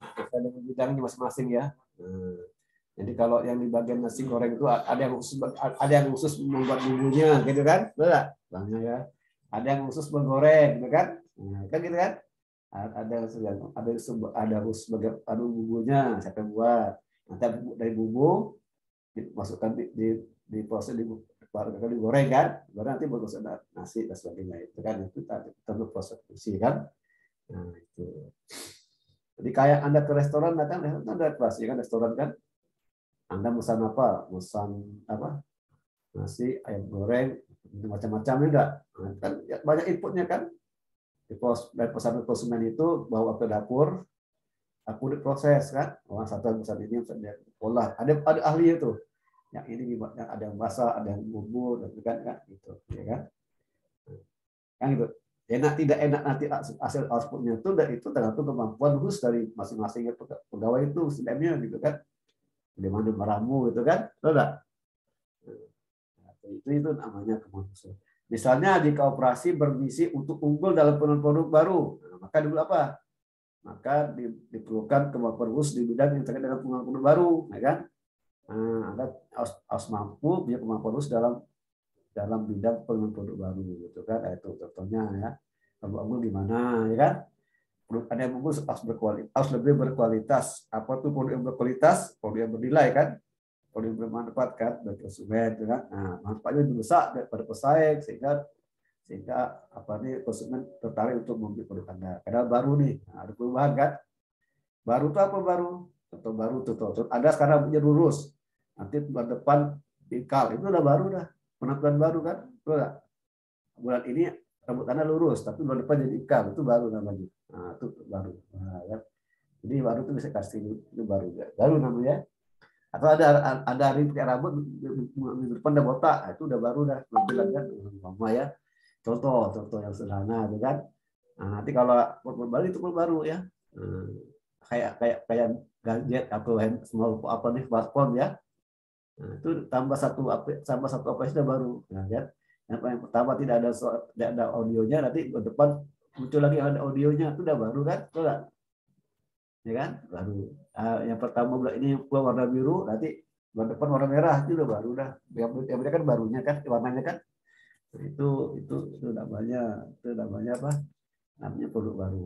sesuai dengan bidangnya masing-masing ya. Nah, jadi kalau yang di bagian nasi goreng itu ada yang khusus ada yang khusus membuat bumbunya gitu kan? Betul bangnya ya ada yang khusus menggoreng gitu kan? Nah, kan gitu kan? Ada ada ada khusus bagian ada bumbunya siapa yang buat? Nanti dari bumbu dimasukkan di, di, di proses di baru digoreng kan? Baru nanti baru ada nasi dan sebagainya itu kan? Itu tentu proses produksi kan? Nah, itu. Jadi kayak Anda ke restoran datang, Anda ada pasti kan restoran kan. Anda pesan apa? Pesan apa? Nasi, ayam goreng, macam-macam enggak? Nah, kan ya, banyak inputnya kan. Dari pesanan konsumen itu bawa ke dapur, aku diproses kan. Orang satu pesan ini pesan dia olah. Ada ada ahli itu. Yang ini yang ada yang basah, ada yang bumbu, dan kan kan gitu, ya kan? Kan gitu enak tidak enak nanti hasil outputnya itu itu tergantung kemampuan khusus dari masing-masing pegawai itu sistemnya gitu kan. Bagaimana meramu gitu kan Tidak? Nah, itu itu namanya kemampuan misalnya jika operasi bermisi untuk unggul dalam produk baru. Nah, maka dulu apa? Maka diperlukan kemampuan khusus di bidang yang terkait dengan produk baru ya kan? Nah, anda harus, harus mampu punya kemampuan khusus dalam dalam bidang pengembangan produk baru gitu kan? Nah, itu contohnya ya. Kalau di mana ya kan? Ada yang bagus harus berkualitas harus lebih berkualitas. Apa tuh produk yang berkualitas? Produk yang bernilai kan? Produk yang bermanfaat kan? Bagi konsumen ya kan? Nah manfaatnya lebih besar daripada pesaing sehingga sehingga apa nih konsumen tertarik untuk membeli produk anda. Karena baru nih nah, ada perubahan kan? Baru tuh apa baru? Contoh baru tuh, tuh, ada sekarang punya lurus nanti bulan depan ikal itu udah baru dah penampilan baru kan? Tuh, bulan ini rambut anda lurus tapi bulan depan jadi ikal itu baru namanya. Nah, itu baru. Nah, ya. jadi baru itu bisa kasih itu baru ya. baru namanya. Atau ada ada hari pakai rambut minggu depan udah botak. Nah, itu udah baru dah. Penampilan kan? Mama ya. Contoh contoh yang sederhana gitu kan? Nah, nanti kalau baru itu baru ya. Nah, kayak kayak kayak gadget atau small apa nih smartphone ya Nah, itu tambah satu apa tambah satu apa sudah baru. Nah, ya. Yang pertama tidak ada tidak ada audionya, nanti ke depan muncul lagi ada audionya, itu udah baru kan? Betul Ya kan? Baru. Nah, yang pertama ini keluar warna biru, nanti bulan depan warna merah itu udah baru dah. Yang, yang kan barunya kan warnanya kan. Itu itu itu namanya itu namanya apa? Namanya produk baru.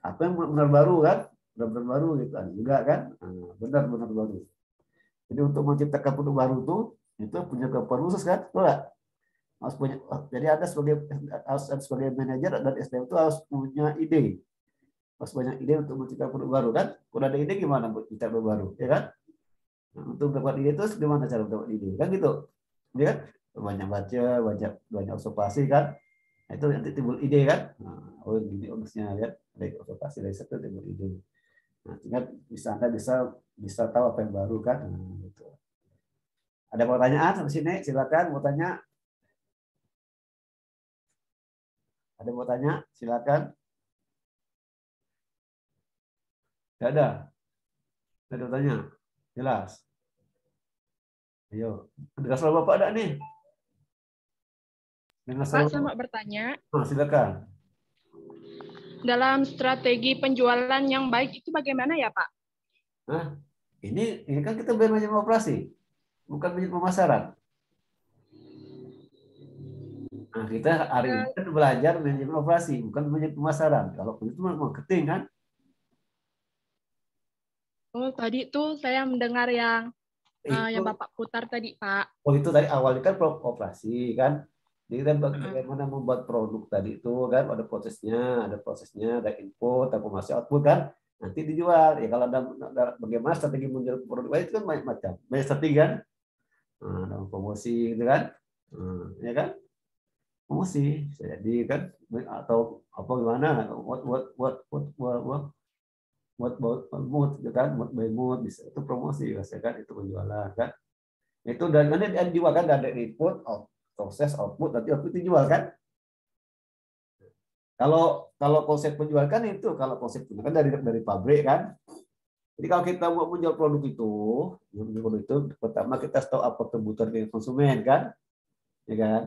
Apa yang benar baru kan? Benar-benar baru gitu kan juga kan? Nah, benar-benar baru. Jadi untuk menciptakan produk baru itu itu punya kemampuan khusus kan? Betul Harus punya, jadi ada sebagai harus sebagai manajer dan SDM itu harus punya ide. Harus banyak ide untuk menciptakan produk baru kan? Kalau ada ide gimana buat menciptakan produk baru, ya kan? Nah, untuk dapat ide itu gimana cara dapat ide? Kan gitu. Ya kan? Banyak baca, banyak banyak observasi kan? Nah, itu nanti timbul ide kan? Nah, oh gini urusnya ya, dari observasi dari situ timbul ide. Nah, sehingga bisa Anda bisa bisa tahu apa yang baru kan. Nah, gitu. Ada pertanyaan sampai sini? Silakan mau tanya. Ada mau tanya? Silakan. Tidak ada. Tidak ada tanya. Jelas. Ayo. Dengar suara Bapak ada nih? Dengar suara Pak, sama bertanya. Oh, silakan. Dalam strategi penjualan yang baik itu bagaimana ya, Pak? Nah, ini ini kan kita belajar operasi, bukan manajemen pemasaran. Nah, kita hari ini kan belajar manajemen operasi, bukan manajemen pemasaran. Kalau itu marketing kan. Oh, tadi tuh saya mendengar yang uh, yang Bapak putar tadi, Pak. Oh, itu tadi awalnya kan operasi kan. Jadi kan bagaimana membuat produk tadi itu kan ada prosesnya, ada prosesnya, ada input, ada masih output kan, nanti dijual. Ya kalau ada, ada bagaimana strategi menjual produk itu kan banyak macam, banyak strategi kan, nah, ada promosi gitu kan, nah, ya kan, promosi. Jadi kan? Atau apa gimana, what what what what what, what what what? mood gitu kan? Mood by mood bisa itu promosi biasanya kan? Itu penjualan kan? Itu dan nanti dijual kan dari input output proses output nanti output dijual kan kalau kalau konsep penjual kan itu kalau konsep itu kan dari dari pabrik kan. Jadi kalau kita mau menjual produk itu, menjual produk itu pertama kita tahu apa kebutuhan dari konsumen kan, ya kan.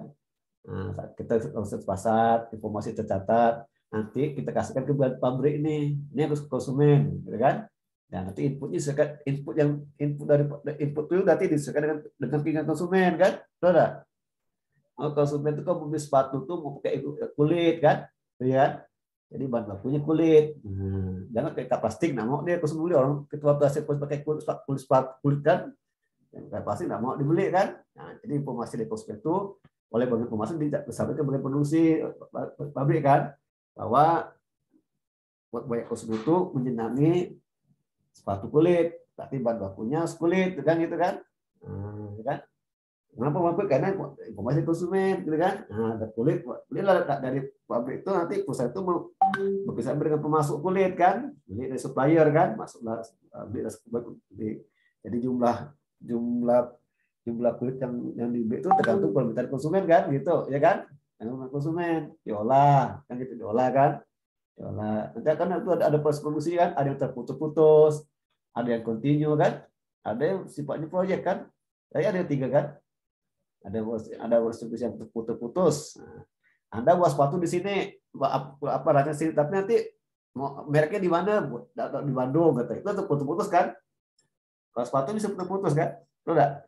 Nah, kita konsep pasar, informasi tercatat, nanti kita kasihkan ke pabrik ini, ini harus konsumen, ya kan. Dan nanti inputnya sekat input yang input dari input itu nanti disesuaikan dengan dengan keinginan konsumen kan, saudara. Oh, konsumen itu kan membeli sepatu tuh mau pakai kulit kan, ya jadi bahan bakunya kulit. Hmm. jangan kayak plastik nggak mau dia beli orang ketua plastik pakai kulit kulit kulit, kulit kan? Yang kayak plastik nggak mau dibeli kan? Nah, jadi informasi dari konsumen itu oleh bank informasi disampaikan bagi produksi pabrik kan? Bahwa buat banyak konsumen itu menyenangi sepatu kulit, tapi bahan bakunya kulit, kan gitu kan? Kenapa pabrik? Karena informasi konsumen, gitu kan? Nah, kulit, belilah dari pabrik itu nanti perusahaan itu mau bisa dengan pemasok kulit kan, beli dari supplier kan, masuklah beli dari jadi jumlah jumlah jumlah kulit yang yang dibeli itu tergantung permintaan konsumen kan, gitu, ya kan? Yang konsumen. Diolah, kan gitu diolah kan, diolah. Nanti kan itu ada ada proses produksi kan, ada yang terputus-putus, ada yang kontinu kan, ada yang sifatnya proyek kan, jadi ada tiga kan, ada ada distribusi yang terputus-putus. Nah, anda buat sepatu di sini apa rasanya sini tapi nanti mau mereknya di mana di Bandung gitu itu terputus-putus kan kalau sepatu bisa terputus kan udah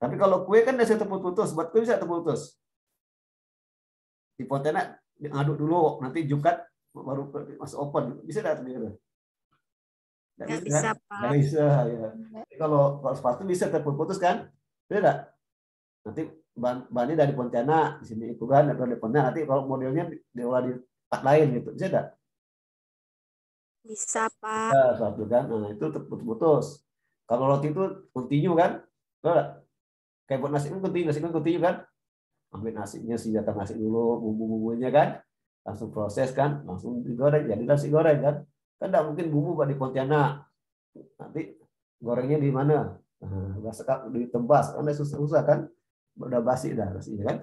tapi kalau kue kan bisa terputus buat kue bisa terputus di Pontianak ngaduk dulu nanti jukat baru masuk open bisa tidak gitu Nggak bisa, kan? Pak. Bisa ya. Kalau kalau sepatu bisa terputus kan? Tidak. Nanti ban bannya dari Pontianak di sini itu kan atau dari Pontianak nanti kalau modelnya diolah di tempat lain gitu. Bisa tidak? Bisa, Pak. Bisa sepatu kan. Nah, itu terputus-putus. Kalau roti itu continue kan? Tidak. Kayak buat nasi kan continue, nasi kan continue kan? Ambil nasinya, siapkan nasi dulu, bumbu-bumbunya kan? Langsung proses kan? Langsung digoreng, jadi nasi goreng kan? Kan tidak mungkin bumbu buat di Pontianak. Nanti gorengnya di mana? Nah, sekap ditebas, kan susah-susah kan? Udah basi dah nasinya kan?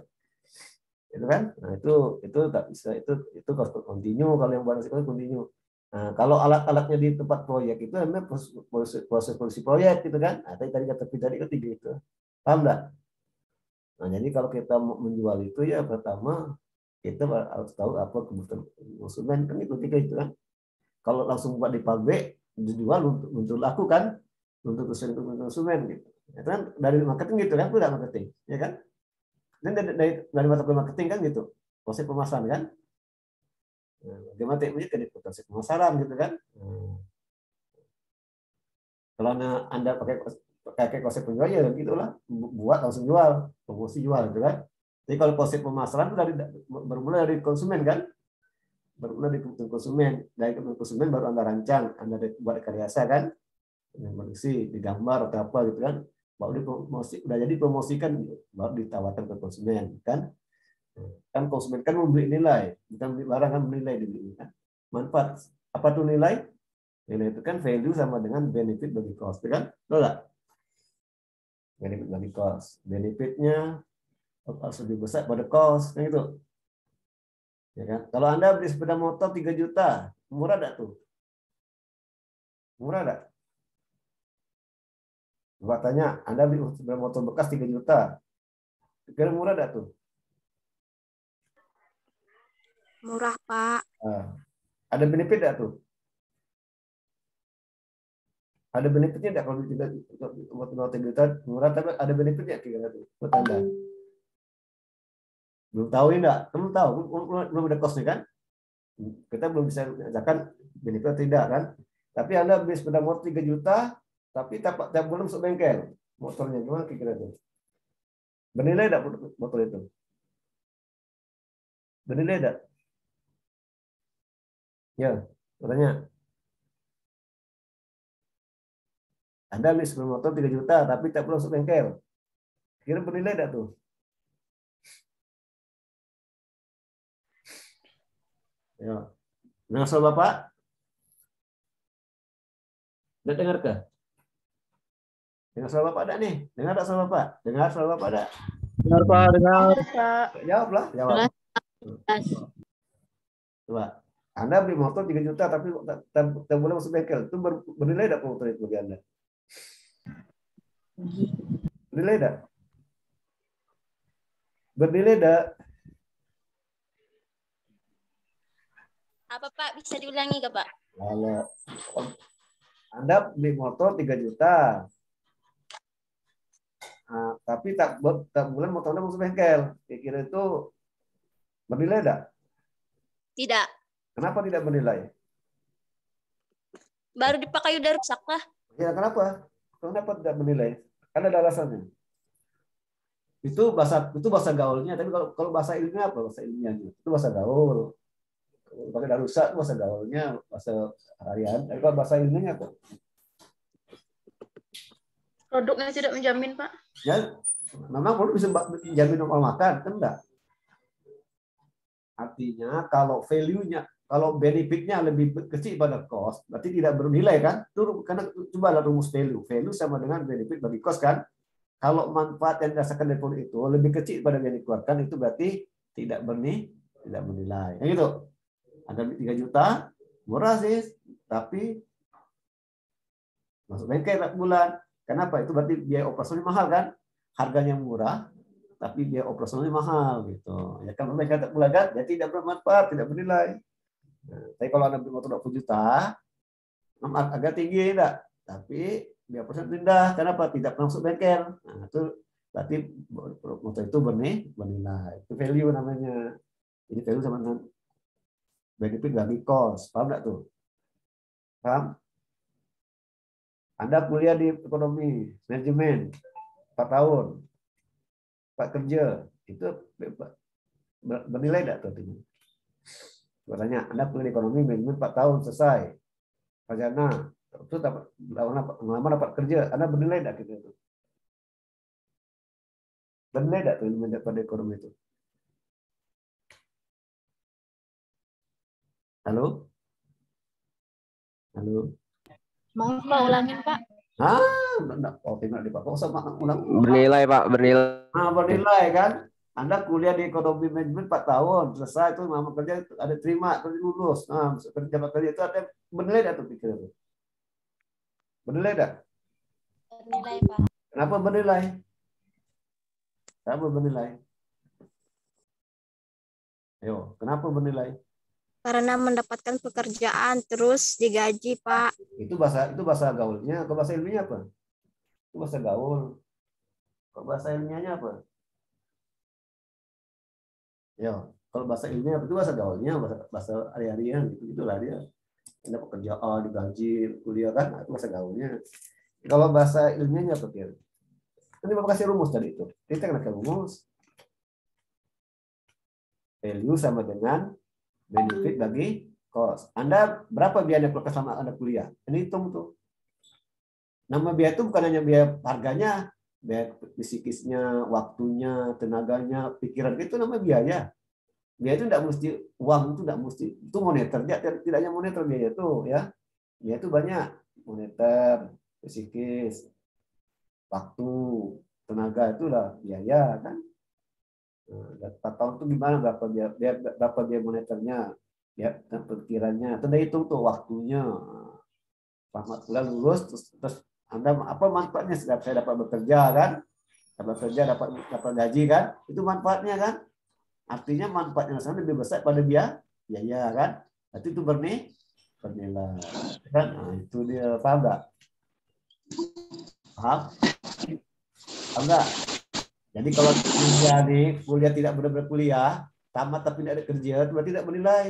Itu kan? Nah, itu itu tak bisa itu itu continue kalau yang buat goreng continue. Nah, kalau alat-alatnya di tempat proyek itu namanya proses, proses, produksi proyek gitu kan. Nah, tadi tadi kata tadi ketiga itu. Paham enggak? Nah, jadi kalau kita menjual itu ya pertama kita harus tahu apa kebutuhan konsumen kan itu tiga itu kan. Kalau langsung buat di pabrik dijual untuk, untuk laku kan untuk konsumen gitu. Itu kan dari marketing gitu kan, udah marketing, ya kan? Dan dari dari, dari mata kuliah marketing kan gitu, proses pemasaran kan. Nah, bagaimana tekniknya kan itu proses pemasaran gitu kan. Hmm. Kalau anda pakai pakai konsep penjual ya gitulah, buat langsung jual, promosi jual gitu kan. Jadi kalau konsep pemasaran itu dari bermula dari konsumen kan, bermula dari konsumen dari konsumen baru anda rancang anda buat karyasa kan dengan produksi digambar atau apa gitu kan baru dipromosi udah jadi promosikan baru ditawarkan ke konsumen kan? Kan konsumen kan membeli nilai bukan beli barang kan menilai dibeli kan? Manfaat. Apa tuh nilai? Nilai itu kan value sama dengan benefit bagi cost kan? Betul benefit bagi cost. Benefitnya harus lebih besar pada cost kan itu Ya kan? Kalau Anda beli sepeda motor 3 juta, murah enggak tuh? Murah enggak? Coba tanya, Anda beli motor bekas 3 juta. Kira murah enggak tuh? Murah, Pak. Nah, ada benefit enggak tuh? Ada benefitnya enggak kalau tidak motor 3 juta murah tapi ada benefitnya kira-kira tuh buat Anda? belum tahu enggak belum tahu belum ada costnya kan kita belum bisa mengajarkan benefit tidak kan tapi anda beli sepeda motor 3 juta tapi tiap, tiap bulan masuk bengkel motornya. Gimana kira-kira itu bernilai enggak motor itu? Bernilai enggak? Ya katanya. Anda beli sepeda motor 3 juta tapi tiap bulan masuk bengkel. Kira bernilai enggak tuh? Ya. Dengar suara Bapak? Tidak dengar ke? Dengar suara Bapak ada nih? Dengar tak suara Bapak? Dengar suara Bapak ada? Dengar Pak, dengar. Jawablah, jawab. Coba. Anda beli motor 3 juta tapi tak boleh masuk bengkel. Itu ber, bernilai tidak motor itu bagi Anda? Bernilai tidak? Bernilai tidak? Apa Pak? Bisa diulangi nggak Pak? Kalau Anda beli motor 3 juta, nah, tapi tak tak bulan motornya masuk bengkel, kira-kira itu bernilai tidak? Tidak. Kenapa tidak bernilai? Baru dipakai udah rusak lah. Ya kenapa? Kenapa tidak bernilai? Kan ada alasannya. Itu bahasa itu bahasa gaulnya, tapi kalau kalau bahasa ilmiah apa bahasa ilmiahnya? Itu bahasa gaul. pakai darussa itu bahasa gaulnya, bahasa harian. Tapi kalau bahasa ilmiahnya apa? Produknya tidak menjamin, Pak. Ya, memang produk bisa menjamin normal makan, kan enggak? Artinya kalau value-nya, kalau benefit-nya lebih kecil pada cost, berarti tidak bernilai kan? Itu karena coba lah rumus value. Value sama dengan benefit bagi cost kan? Kalau manfaat yang dirasakan dari produk itu lebih kecil pada yang dikeluarkan, itu berarti tidak bernilai, tidak bernilai. Ya gitu. Ada 3 juta, murah sih, tapi masuk bengkel bulan. Kenapa? Itu berarti biaya operasionalnya mahal kan? Harganya murah, tapi biaya operasionalnya mahal gitu. Ya kan mereka kan? Jadi tidak bermanfaat, tidak bernilai. Nah, tapi kalau anda beli motor 20 juta, agak tinggi enggak? Tapi biaya operasional rendah. Kenapa? Tidak masuk bengkel. Nah, itu berarti motor itu bernilai, bernilai. Itu value namanya. Ini value sama dengan benefit bagi cost. Paham enggak tuh? Paham? Anda kuliah di ekonomi, manajemen, 4 tahun. Pak kerja, itu bernilai enggak tuh? Tanya, Anda kuliah di ekonomi, manajemen 4 tahun, selesai. Sarjana, itu dapat lama dapat kerja, Anda bernilai enggak gitu itu? Bernilai enggak tuh pada ekonomi itu? Halo? Halo? Maaf, Pak, ulangin, Pak. Ah, enggak, oh, tinggal di Pak. Kok sama ulang? Bernilai, Pak, bernilai. Nah, bernilai kan? Anda kuliah di ekonomi manajemen 4 tahun, selesai itu lama kerja ada terima, terus lulus. Nah, kerja kerja itu ada bernilai tuh pikir itu? Bernilai enggak? Bernilai, Pak. Kenapa bernilai? Kenapa bernilai? Ayo, kenapa bernilai? Karena mendapatkan pekerjaan terus digaji, Pak. Itu bahasa itu bahasa gaulnya, atau bahasa ilmiahnya apa? Itu bahasa gaul. Kalau bahasa ilmiahnya apa? Ya, kalau bahasa ilmiah itu bahasa gaulnya, bahasa bahasa hari-harian gitu gitulah dia. Ada pekerjaan, digaji, kuliah kan, itu bahasa gaulnya. Kalau bahasa ilmiahnya apa kira? Ini Bapak kasih rumus tadi itu. Kita kena ke rumus. Value sama dengan benefit bagi cost. Anda berapa biaya keluarkan sama Anda kuliah? Ini hitung tuh. Nama biaya itu bukan hanya biaya harganya, biaya psikisnya, waktunya, tenaganya, pikiran itu namanya biaya. Biaya itu tidak mesti uang itu tidak mesti itu moneter tidak tidak hanya moneter biaya itu ya. Biaya itu banyak moneter, psikis, waktu, tenaga itulah biaya kan. Nah, tahun itu gimana berapa biaya berapa biaya moneternya, ya pikirannya, itu udah hitung tuh waktunya. Tamat kuliah lulus terus, terus anda apa manfaatnya setiap saya dapat bekerja kan? Dapat bekerja dapat dapat gaji kan? Itu manfaatnya kan? Artinya manfaatnya sana lebih besar pada biaya biaya kan? Berarti itu bernilai bernilai kan? Nah, itu dia paham nggak? Paham? Paham nggak? Jadi kalau kuliah nih, kuliah tidak benar-benar kuliah, tamat tapi tidak ada kerja, itu berarti tidak bernilai.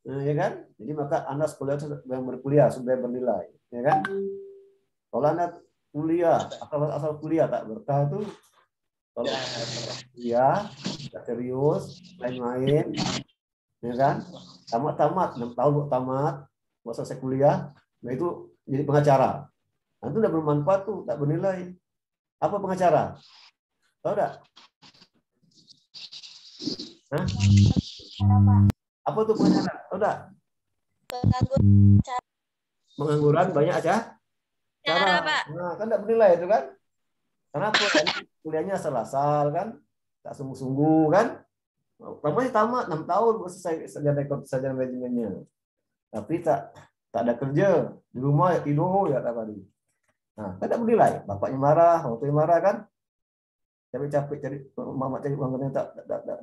Nah, ya kan? Jadi maka Anda sekolah yang berkuliah sudah bernilai, ya kan? Kalau Anda kuliah, asal, asal kuliah tak berkah itu kalau kuliah tidak serius, main-main, ya kan? Tamat-tamat, enam tahun buat tamat, buat selesai kuliah, nah itu jadi pengacara. Nah, itu tidak bermanfaat tuh, tak bernilai. Apa pengacara? Tahu enggak? Hah? Apa tuh pengacara? Tahu enggak? Penganggur Pengangguran banyak aja. cara, Pak. Nah, kan enggak bernilai itu kan? Karena kuliahnya asal-asal kan? Tak sungguh-sungguh kan? Namanya tamat 6 tahun baru selesai sarjana sarjana manajemennya. Tapi tak tak ada kerja di rumah ya tidur ya tak tadi. Nah, kan tidak bernilai. Bapaknya marah, orang tuanya marah kan? Capek-capek cari mama cari uang kerja tak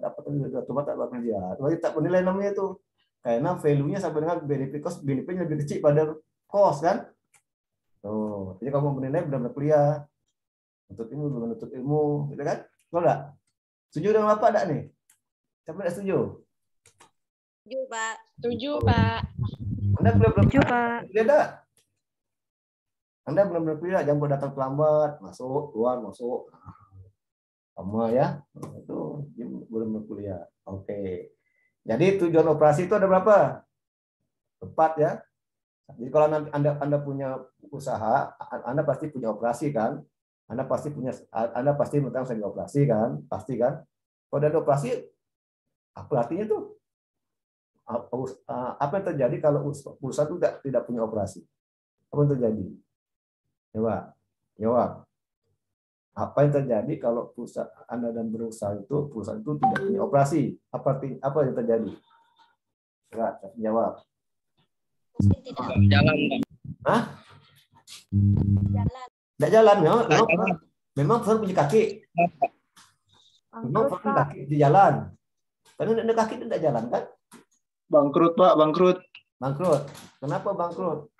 dapat cuma tak dapat kerja. Berarti tak bernilai namanya itu. Karena value-nya sama dengan benefit cost, benefitnya lebih kecil pada cost kan? Tuh, jadi kamu bernilai benar-benar kuliah, untuk ilmu, belum menuntut ilmu, gitu kan? Betul enggak? Setuju dengan Bapak enggak nih? Siapa enggak setuju? Setuju, Pak. Setuju, Pak. Anda belum belum Setuju, Pak. Anda belum belum kuliah, jangan datang terlambat, masuk, keluar, masuk. Sama ya, itu belum berkuliah. Oke. Jadi tujuan operasi itu ada berapa? Empat ya. Jadi kalau nanti Anda Anda punya usaha, Anda pasti punya operasi kan? Anda pasti punya Anda pasti tentang saya operasi kan? Pasti kan? Kalau ada operasi apa artinya tuh? Apa yang terjadi kalau usaha itu tidak tidak punya operasi? Apa yang terjadi? Coba, jawab. Apa yang terjadi kalau perusahaan Anda dan berusaha itu perusahaan itu tidak punya operasi? Apa apa yang terjadi? Coba jawab. Jalan. Hah? Jalan. Tidak jalan, memang, memang, memang perusahaan punya kaki. Memang perusahaan punya kaki di jalan. Karena tidak ada kaki tidak jalan kan? Bangkrut Pak, bangkrut. Bangkrut. Kenapa bangkrut?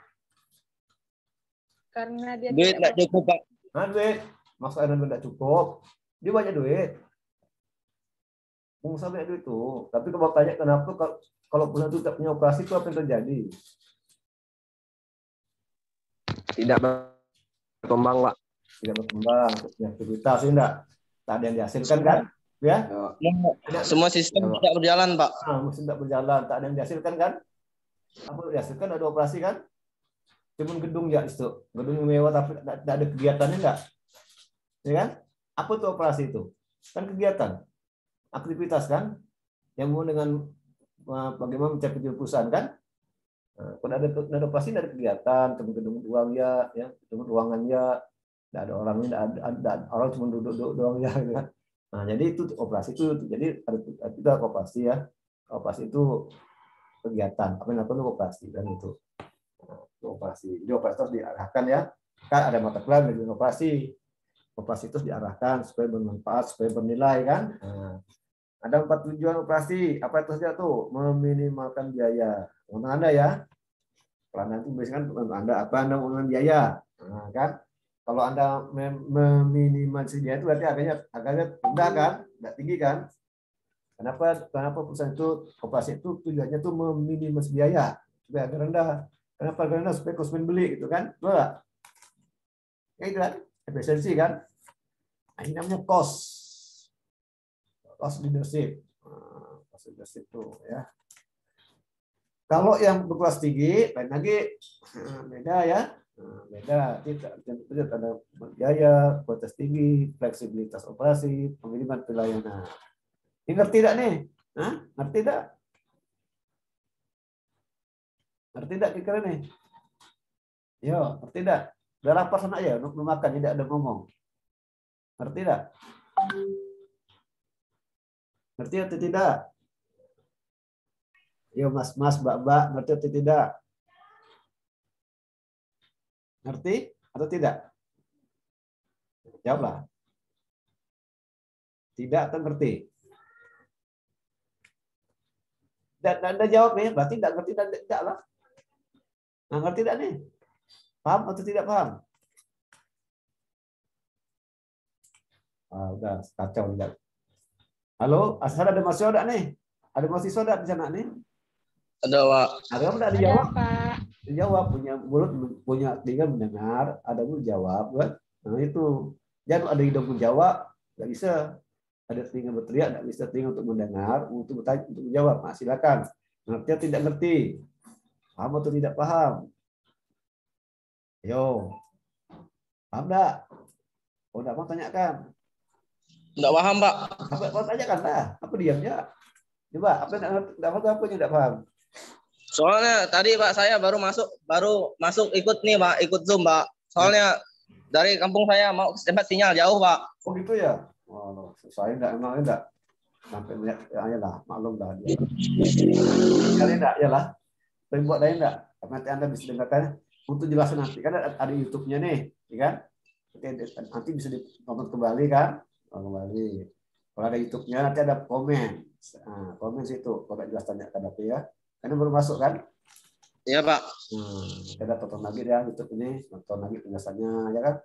Karena dia Duit tidak cukup, Pak. Nah, duit. Maksudnya duit tidak cukup. Dia banyak duit. Pengusaha banyak duit tuh. Tapi kalau tanya kenapa kalau kalau perusahaan itu tidak punya operasi itu apa yang terjadi? Tidak berkembang, Pak. Tidak berkembang, punya aktivitas ya enggak? Tak ada yang dihasilkan kan? Ya? Semua sistem tidak berjalan, Pak. Nah, mesin tidak berjalan, tak ada yang dihasilkan kan? Apa yang dihasilkan ada operasi kan? Cuma gedung ya itu, gedung mewah tapi tidak ada kegiatannya enggak? Ya kan? Apa tuh operasi itu? Kan kegiatan, aktivitas kan? Yang mau dengan uh, bagaimana mencapai tujuan perusahaan kan? Nah, kalau ada, ada operasi ada kegiatan, cuma gedung doang ya, ya, cuma ruangan ya, tidak ada orangnya, tidak ada, ada, ada orang cuma duduk-duduk doang ya, gitu kan? Nah, jadi itu operasi itu jadi ada itu operasi ya. Operasi itu kegiatan. Apa yang itu operasi dan itu. Nah, itu operasi. Jadi operasi terus diarahkan ya. Kan ada mata dari operasi. Operasi itu diarahkan supaya bermanfaat, supaya bernilai kan. Nah, ada empat tujuan operasi. Apa itu saja tuh? Meminimalkan biaya. Untuk Anda ya. Kalau nanti biasanya kan Anda apa Anda menggunakan biaya. Nah, kan? Kalau Anda meminimalisasi biaya itu berarti harganya harganya rendah kan, tidak tinggi kan? Kenapa kenapa perusahaan itu operasi itu tujuannya itu meminimalisasi biaya supaya harga rendah. Kenapa harga rendah supaya konsumen beli gitu kan? Betul nggak? Ya itu kan, efisiensi kan? Nah, ini namanya cost. Cost leadership. Nah, cost leadership itu ya. Kalau yang berkelas tinggi, lain lagi beda ya. Nah, beda, tidak ada biaya, kualitas tinggi, fleksibilitas operasi, pengiriman pelayanan. Ini ngerti tidak nih? Hah? Ngerti tidak? Ngerti tidak kira nih? Yo, ngerti tidak? Udah lapar sana aja, belum makan, tidak ada ngomong. Ngerti tidak? Ngerti atau tidak? Yo, mas, mas, mbak, mbak, ngerti atau tidak? Ngerti atau tidak? Jawablah. Tidak atau ngerti? Tidak, Anda jawab nih, berarti tidak ngerti dan tidak lah. Nah, ngerti tidak nih? Paham atau tidak paham? Ah, udah kacau tidak. Halo, asal ada mahasiswa enggak nih? Ada mahasiswa enggak di sana nih? Ada, Pak. Ada apa enggak ada, dijawab? Pak. Dijawab punya mulut punya telinga mendengar, ada mulut jawab kan? Nah itu. Jangan ada hidung menjawab, nggak bisa. Ada telinga berteriak, nggak bisa telinga untuk mendengar, untuk bertanya, untuk menjawab. Nah, silakan. Ngerti atau tidak ngerti? Paham atau tidak paham? Yo. Paham enggak? Oh, enggak mau tanyakan. Nggak paham, Pak. Apa mau tanyakan lah? Apa diamnya? Coba, apa enggak enggak paham apa yang enggak paham? Soalnya tadi Pak saya baru masuk baru masuk ikut nih Pak, ikut Zoom Pak. Soalnya dari kampung saya mau ke tempat sinyal jauh Pak. Oh gitu ya? Oh, saya enggak emang enggak sampai melihat ya lah maklum lah dia. Kali enggak ya lah. Tapi buat lain enggak. Nanti Anda bisa dengarkan untuk jelasin nanti kan ada, ada YouTube-nya nih, ya kan? Nanti bisa ditonton kembali kan? Oh, kembali. Kalau ada YouTube-nya nanti ada komen. Nah, komen situ kalau jelas tanya ke aku ya. Karena baru masuk kan? Iya Pak. Hmm, kita tonton lagi ya YouTube ini, tonton lagi penjelasannya ya kan.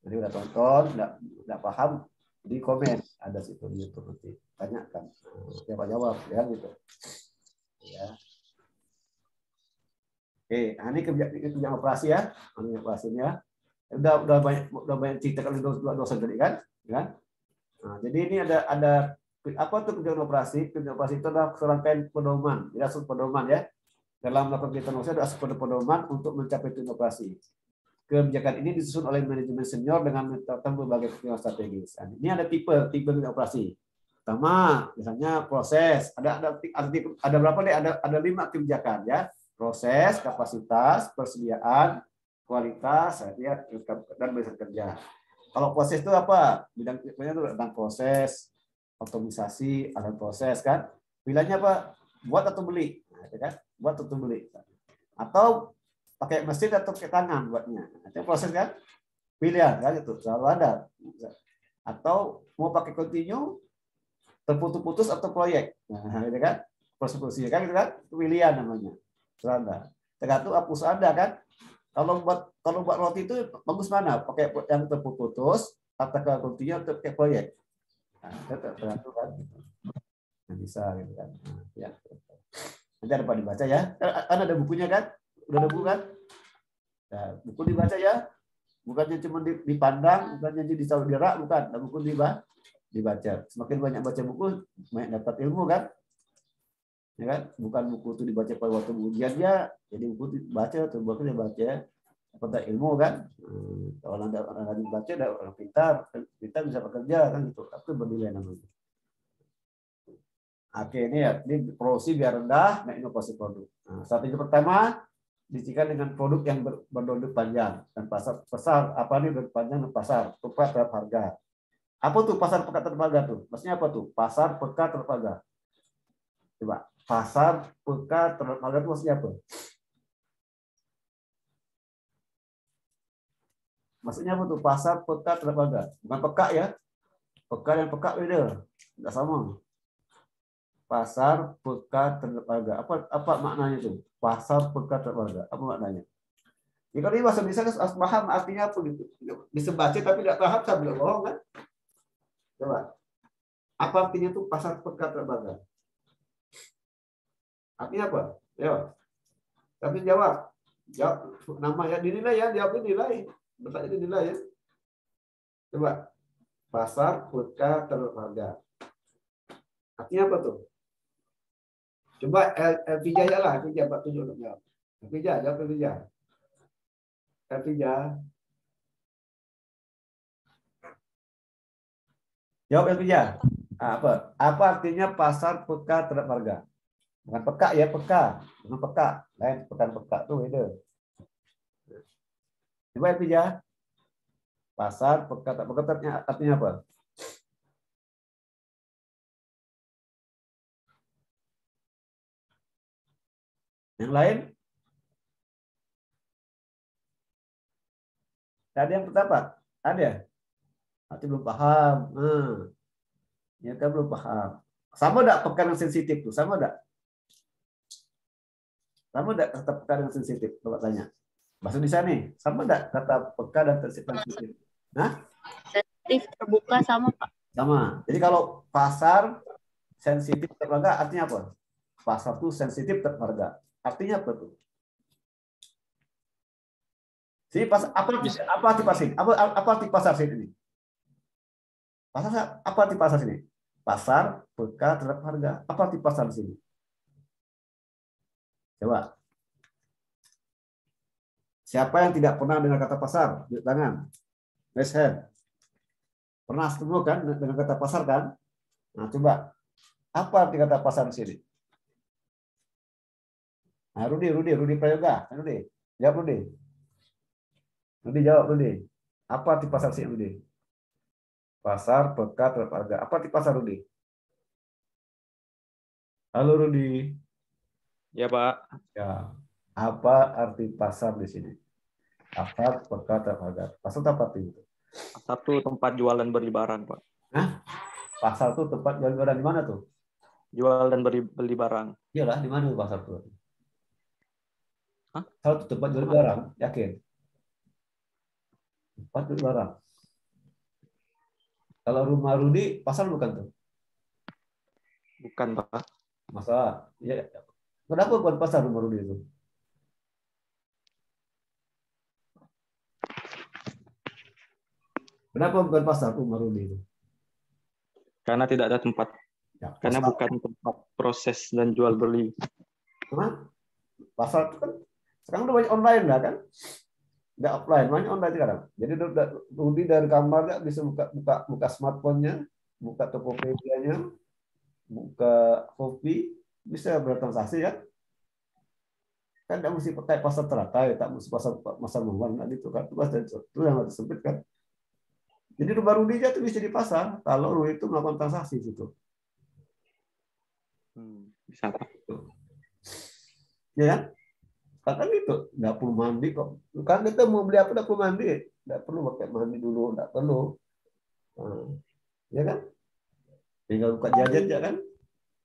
Jadi udah tonton, enggak enggak paham, di komen ada situ di YouTube nanti tanyakan, nah, siapa jawab ya gitu. Ya. Oke, nah ini kebijakan kebijakan operasi ya, ini operasinya. Udah udah banyak udah banyak cerita kan dosen tadi kan, ya kan? Nah, jadi ini ada ada apa itu kebijakan operasi? Kebijakan operasi itu adalah serangkaian pedoman, ya asup pedoman ya. Dalam melakukan kegiatan operasi ada asup pedoman untuk mencapai tujuan operasi. Kebijakan ini disusun oleh manajemen senior dengan menetapkan berbagai kebijakan strategis. Nah, ini ada tipe tipe kebijakan operasi. Pertama, misalnya proses. Ada ada ada, ada berapa deh? Ada ada lima kebijakan ya. Proses, kapasitas, persediaan, kualitas, ya, dan barisan kerja. Kalau proses itu apa? Bidang bidangnya itu tentang proses, optimisasi, alat proses kan. Pilihannya apa? Buat atau beli, nah, kan? Buat atau beli. Atau pakai mesin atau pakai tangan buatnya. Itu proses kan? Pilihan kan itu selalu ada. Atau mau pakai continue, terputus-putus atau proyek. Nah, itu kan? Proses-prosesnya kan itu kan pilihan namanya. Selalu ada. Tergantung apa ada kan? Kalau buat kalau buat roti itu bagus mana? Pakai yang terputus atau ke continue atau pakai proyek. Nah, tergantung kan. Nah, bisa gitu kan. Nah, ya. Nanti ada dibaca ya. Kan ada bukunya kan? Udah ada buku kan? Nah, buku dibaca ya. Bukannya cuma dipandang, bukannya di saudara, bukan. Ada buku dibaca. dibaca. Semakin banyak baca buku, banyak dapat ilmu kan? Ya kan? Bukan buku itu dibaca pada waktu ujian ya, jadi buku dibaca atau buku dibaca dapat ilmu kan hmm, kalau anda orang rajin baca ada orang pintar pintar bisa bekerja kan gitu tapi bernilai namanya oke ini ya ini produksi biar rendah nah inovasi produk nah, strategi pertama dicikan dengan produk yang ber, berdodok panjang dan pasar besar apa nih berpanjang dan pasar tepat terhadap harga. Apa tuh pasar pekat terhadap harga tuh? Maksudnya apa tuh? Pasar pekat terhadap harga. Coba pasar pekat terhadap harga itu maksudnya apa? Maksudnya apa tuh? Pasar pekat terhadap harga. Bukan peka ya. Peka dan peka beda. Enggak sama. Pasar pekat terhadap harga. Apa apa maknanya tuh? pasar pekat warga. Apa maknanya? Ya kalau ini bahasa Indonesia kan paham artinya apa gitu. Bisa baca tapi tidak paham saya bilang bohong kan? Coba. Apa artinya itu pasar pekat warga? Artinya apa? Ya. Tapi jawab. Jawab nama ya dinilai ya, jawab dinilai. Bertanya dinilai ya. Coba. Pasar pekat warga. Artinya apa tuh? Coba Elvija ya lah, Elvija buat tunjuk untuk jawab. Elvija, jawab Elvija. Elvija. Jawab Elvija. Apa? Apa artinya pasar peka terhadap harga? Bukan peka ya, peka. Bukan peka. Lain, bukan peka tuh beda. Coba Elvija. Pasar peka terhadap harga artinya apa? Yang lain? Ada yang pertama? Ada? Nanti belum paham. Hmm. Ya kan belum paham. Sama enggak pekanan sensitif tuh? Sama enggak? Sama enggak kata peka dan sensitif? Coba tanya. Bahasa Indonesia nih, sama enggak kata peka dan sensitif? Nah? Sensitif terbuka sama, Pak. Sama. Jadi kalau pasar sensitif terbuka artinya apa? Pasar tuh sensitif terbuka. Artinya apa tuh? Jadi pas apa apa arti pasar ini? Apa apa arti pasar sini? Pasar apa arti pasar sini? Pasar peka terhadap harga. Apa arti pasar di sini? Coba. Siapa yang tidak pernah dengar kata pasar? Tunjuk tangan. Raise hand. Pernah ketemu kan dengan kata pasar kan? Nah, coba. Apa arti kata pasar di sini? Nah, Rudi, Rudi, Rudi Prayoga. Rudi, jawab Rudi. Rudi jawab Rudi. Apa arti pasar sih Rudi? Pasar pekat terhadap harga. Apa arti pasar Rudi? Halo Rudi. Ya Pak. Ya. Apa arti pasar di sini? Pasar pekat terhadap. Pasar apa arti itu? Pasar itu tempat jualan beli barang Pak. Hah? Pasar itu tempat jualan barang di mana tuh? Jual dan beli, beli barang. Iyalah, di mana pasar tuh? Hah? Satu tempat jual barang, yakin? Tempat jual barang. Kalau rumah Rudi, pasar bukan tuh? Bukan, Pak. Masa? Ya, kenapa bukan pasar Rudi itu? Kenapa bukan pasar rumah Rudi itu? Karena tidak ada tempat Ya, Karena pasar- bukan tempat proses dan jual beli. Karena pasar itu kan sekarang udah banyak online lah kan nggak offline banyak online sekarang jadi Rudi dari kamar nggak bisa buka buka buka smartphone-nya buka Tokopedia-nya buka Shopee bisa bertransaksi kan kan nggak mesti pakai pasar teratai tak mesti pasar pasar nggak gitu kan itu pasar itu yang harus sempit kan jadi rumah Rudi aja tuh bisa di pasar kalau Rudi itu melakukan transaksi di situ Hmm, bisa Pak. ya kan? Kan gitu, nggak perlu mandi kok. Kan kita mau beli apa nggak perlu mandi, nggak perlu pakai mandi dulu, nggak perlu. Nah, ya kan? Tinggal buka jajan ya kan?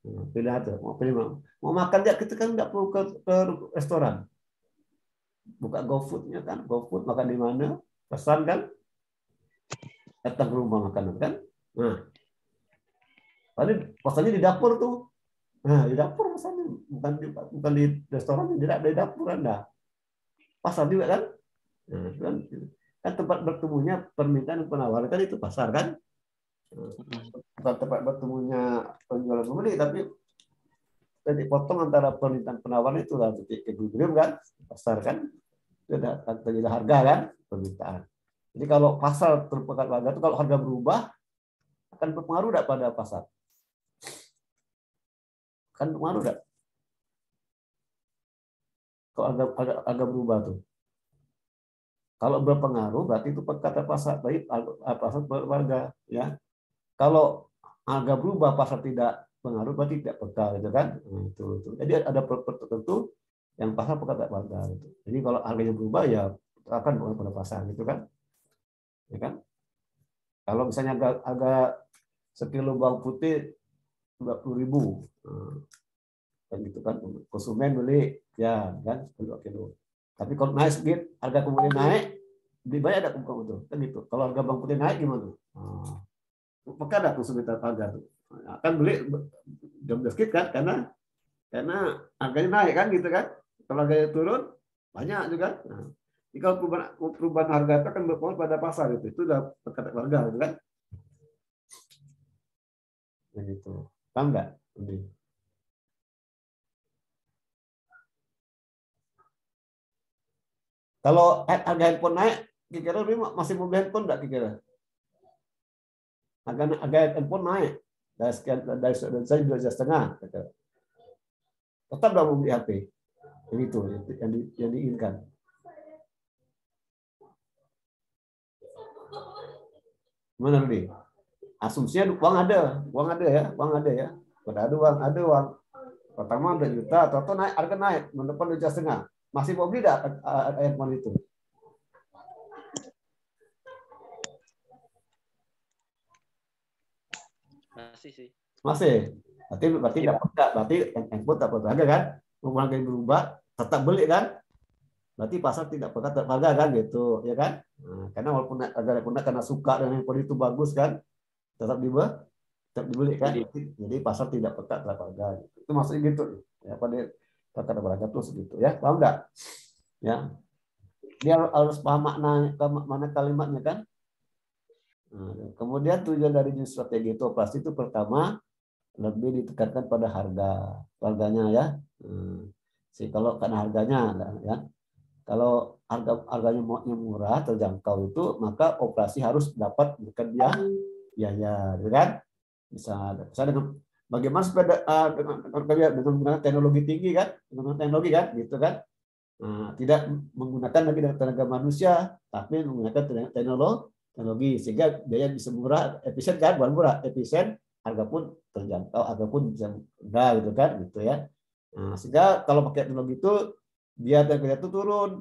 Nah, pilih aja, mau pilih mau. Mau makan ya kita kan nggak perlu ke, ke restoran. Buka GoFood-nya kan, GoFood makan di mana, pesan kan, datang ke rumah makanan kan. Nah, tadi pesannya di dapur tuh, Nah, di dapur pesannya bukan di, bukan di restoran, tidak di dapur Anda. Pasar juga kan? Nah, kan, kan tempat bertemunya permintaan penawaran kan itu pasar kan? Bukan tempat bertemunya penjual pembeli, tapi titik potong antara permintaan penawaran itu lah titik equilibrium kan? Pasar kan? Ada terjadi harga kan? Permintaan. Jadi kalau pasar terpekat harga itu kalau harga berubah akan berpengaruh tidak pada pasar? kan pengaruh enggak? Kalau agak, agak, agak berubah tuh. Kalau berpengaruh berarti itu kata pasar baik pasar berharga ya. Kalau harga berubah pasar tidak pengaruh berarti tidak peka gitu kan. Nah, itu, itu. Jadi ada tertentu yang pasar peka tak harga gitu. Jadi kalau harganya berubah ya akan berpengaruh pada pasar gitu kan. Ya kan? Kalau misalnya agak, agak sekilo bawang putih dua puluh ribu kan gitu kan konsumen beli ya kan dua kilo tapi kalau naik sedikit harga kemudian naik beli banyak ada kumpul itu kan gitu kalau harga bawang putih naik gimana nah, ada konsumen harga tuh. Akan beli jam sedikit kan karena karena harganya naik kan gitu kan. Kalau harganya turun banyak juga. Nah, perubahan, perubahan harga itu akan berpengaruh pada pasar itu itu udah perkata harga gitu kan. Begitu paham nggak kalau harga handphone naik kira-kira masih mau beli handphone nggak kira-kira harga harga handphone naik dari sekian dari saya dua setengah kira tetap nggak mau beli HP yang itu yang, di, yang diinginkan Mana Rudi? Asumsinya uang ada, uang ada ya, uang ada ya. Pada ada uang, ada uang. Pertama ada juta, atau naik harga naik, mendepan dua setengah. Masih mau beli tidak handphone itu? Masih sih. Masih. Berarti berarti tidak peka, berarti handphone tak berharga kan? Mau harga berubah, tetap beli kan? Berarti pasar tidak peka tetap harga kan gitu, ya kan? Nah, karena walaupun harga pun karena suka dengan handphone itu bagus kan, tetap dibeli, tetap dibeli kan? Jadi pasar tidak peka terhadap harga. Gitu. Itu maksudnya gitu. Ya pada kata harga tuh segitu ya, paham nggak? Ya, dia harus paham makna mana kalimatnya kan? Nah, kemudian tujuan dari jenis strategi itu operasi itu pertama lebih ditekankan pada harga harganya ya. Hmm. Sih kalau karena harganya ya. Kalau harga harganya murah terjangkau itu maka operasi harus dapat bekerja biaya, ya kan? Bisa, bisa dengan bagaimana supaya uh, dengan dengan, dengan teknologi tinggi kan, dengan teknologi kan, gitu kan? Nah, tidak menggunakan lagi tenaga manusia, tapi menggunakan teknologi teknologi sehingga biaya bisa murah, efisien kan, bukan murah, efisien, harga pun terjangkau, harga pun bisa murah gitu kan, gitu ya. Nah, sehingga kalau pakai teknologi itu biaya kerja itu turun.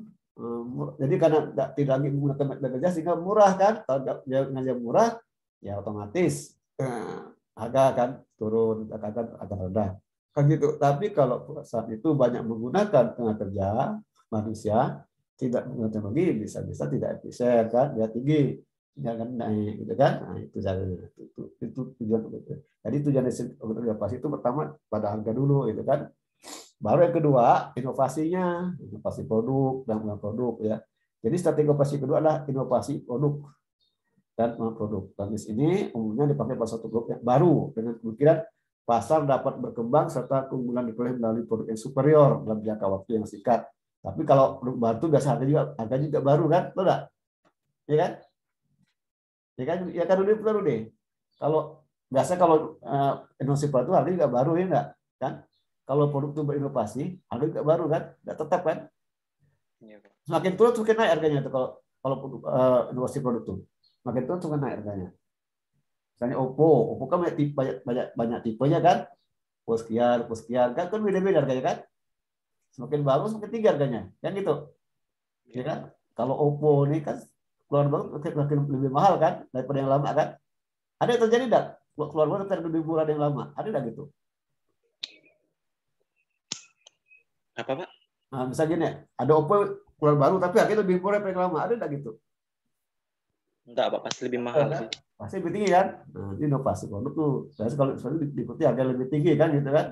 Jadi karena tidak lagi menggunakan tenaga kerja sehingga murah kan, kalau kerja murah ya otomatis harga akan turun, akan akan rendah. Kan gitu. Tapi kalau saat itu banyak menggunakan tenaga kerja manusia, tidak menggunakan teknologi bisa-bisa tidak efisien kan, dia tinggi jangan naik gitu kan? Nah, itu itu, itu, itu tujuan jadi tujuan inovasi itu pertama pada harga dulu gitu kan? Baru yang kedua inovasinya inovasi produk dan produk ya. Jadi strategi inovasi kedua adalah inovasi produk dan produk. Dan ini umumnya dipakai pada satu grup yang baru dengan kemungkinan pasar dapat berkembang serta keunggulan diperoleh melalui produk yang superior dalam jangka waktu yang singkat. Tapi kalau produk baru biasa harga juga harga juga baru kan, betul? Ya kan? Ya kan? Ya kan udah perlu deh. Kalau biasa kalau uh, inovasi baru harga juga baru ya enggak? Kan? Kalau produk itu berinovasi, harga juga baru kan? Enggak tetap kan? Semakin turun semakin naik harganya tuh kalau kalau uh, inovasi produk itu. Semakin turun semakin naik harganya. Misalnya Oppo, Oppo kan banyak tipe, banyak, banyak, banyak tipenya kan. Oppo sekian, Oppo sekian, kan kan beda-beda harganya kan. Semakin bagus semakin tinggi harganya, kan gitu. Ya kan? Kalau Oppo ini kan keluar baru semakin lebih mahal kan daripada yang lama kan. Ada yang terjadi enggak? Keluar baru terjadi lebih murah dari yang lama. Ada enggak gitu? Apa, Pak? Nah, misalnya gini, ada Oppo keluar baru tapi harganya lebih murah dari yang lama. Ada enggak gitu? Enggak, Pak. Pasti lebih mahal sih. Pasti lebih tinggi kan? Nah, inovasi produk tuh. Jadi kalau sebenarnya diikuti harga lebih tinggi kan gitu kan?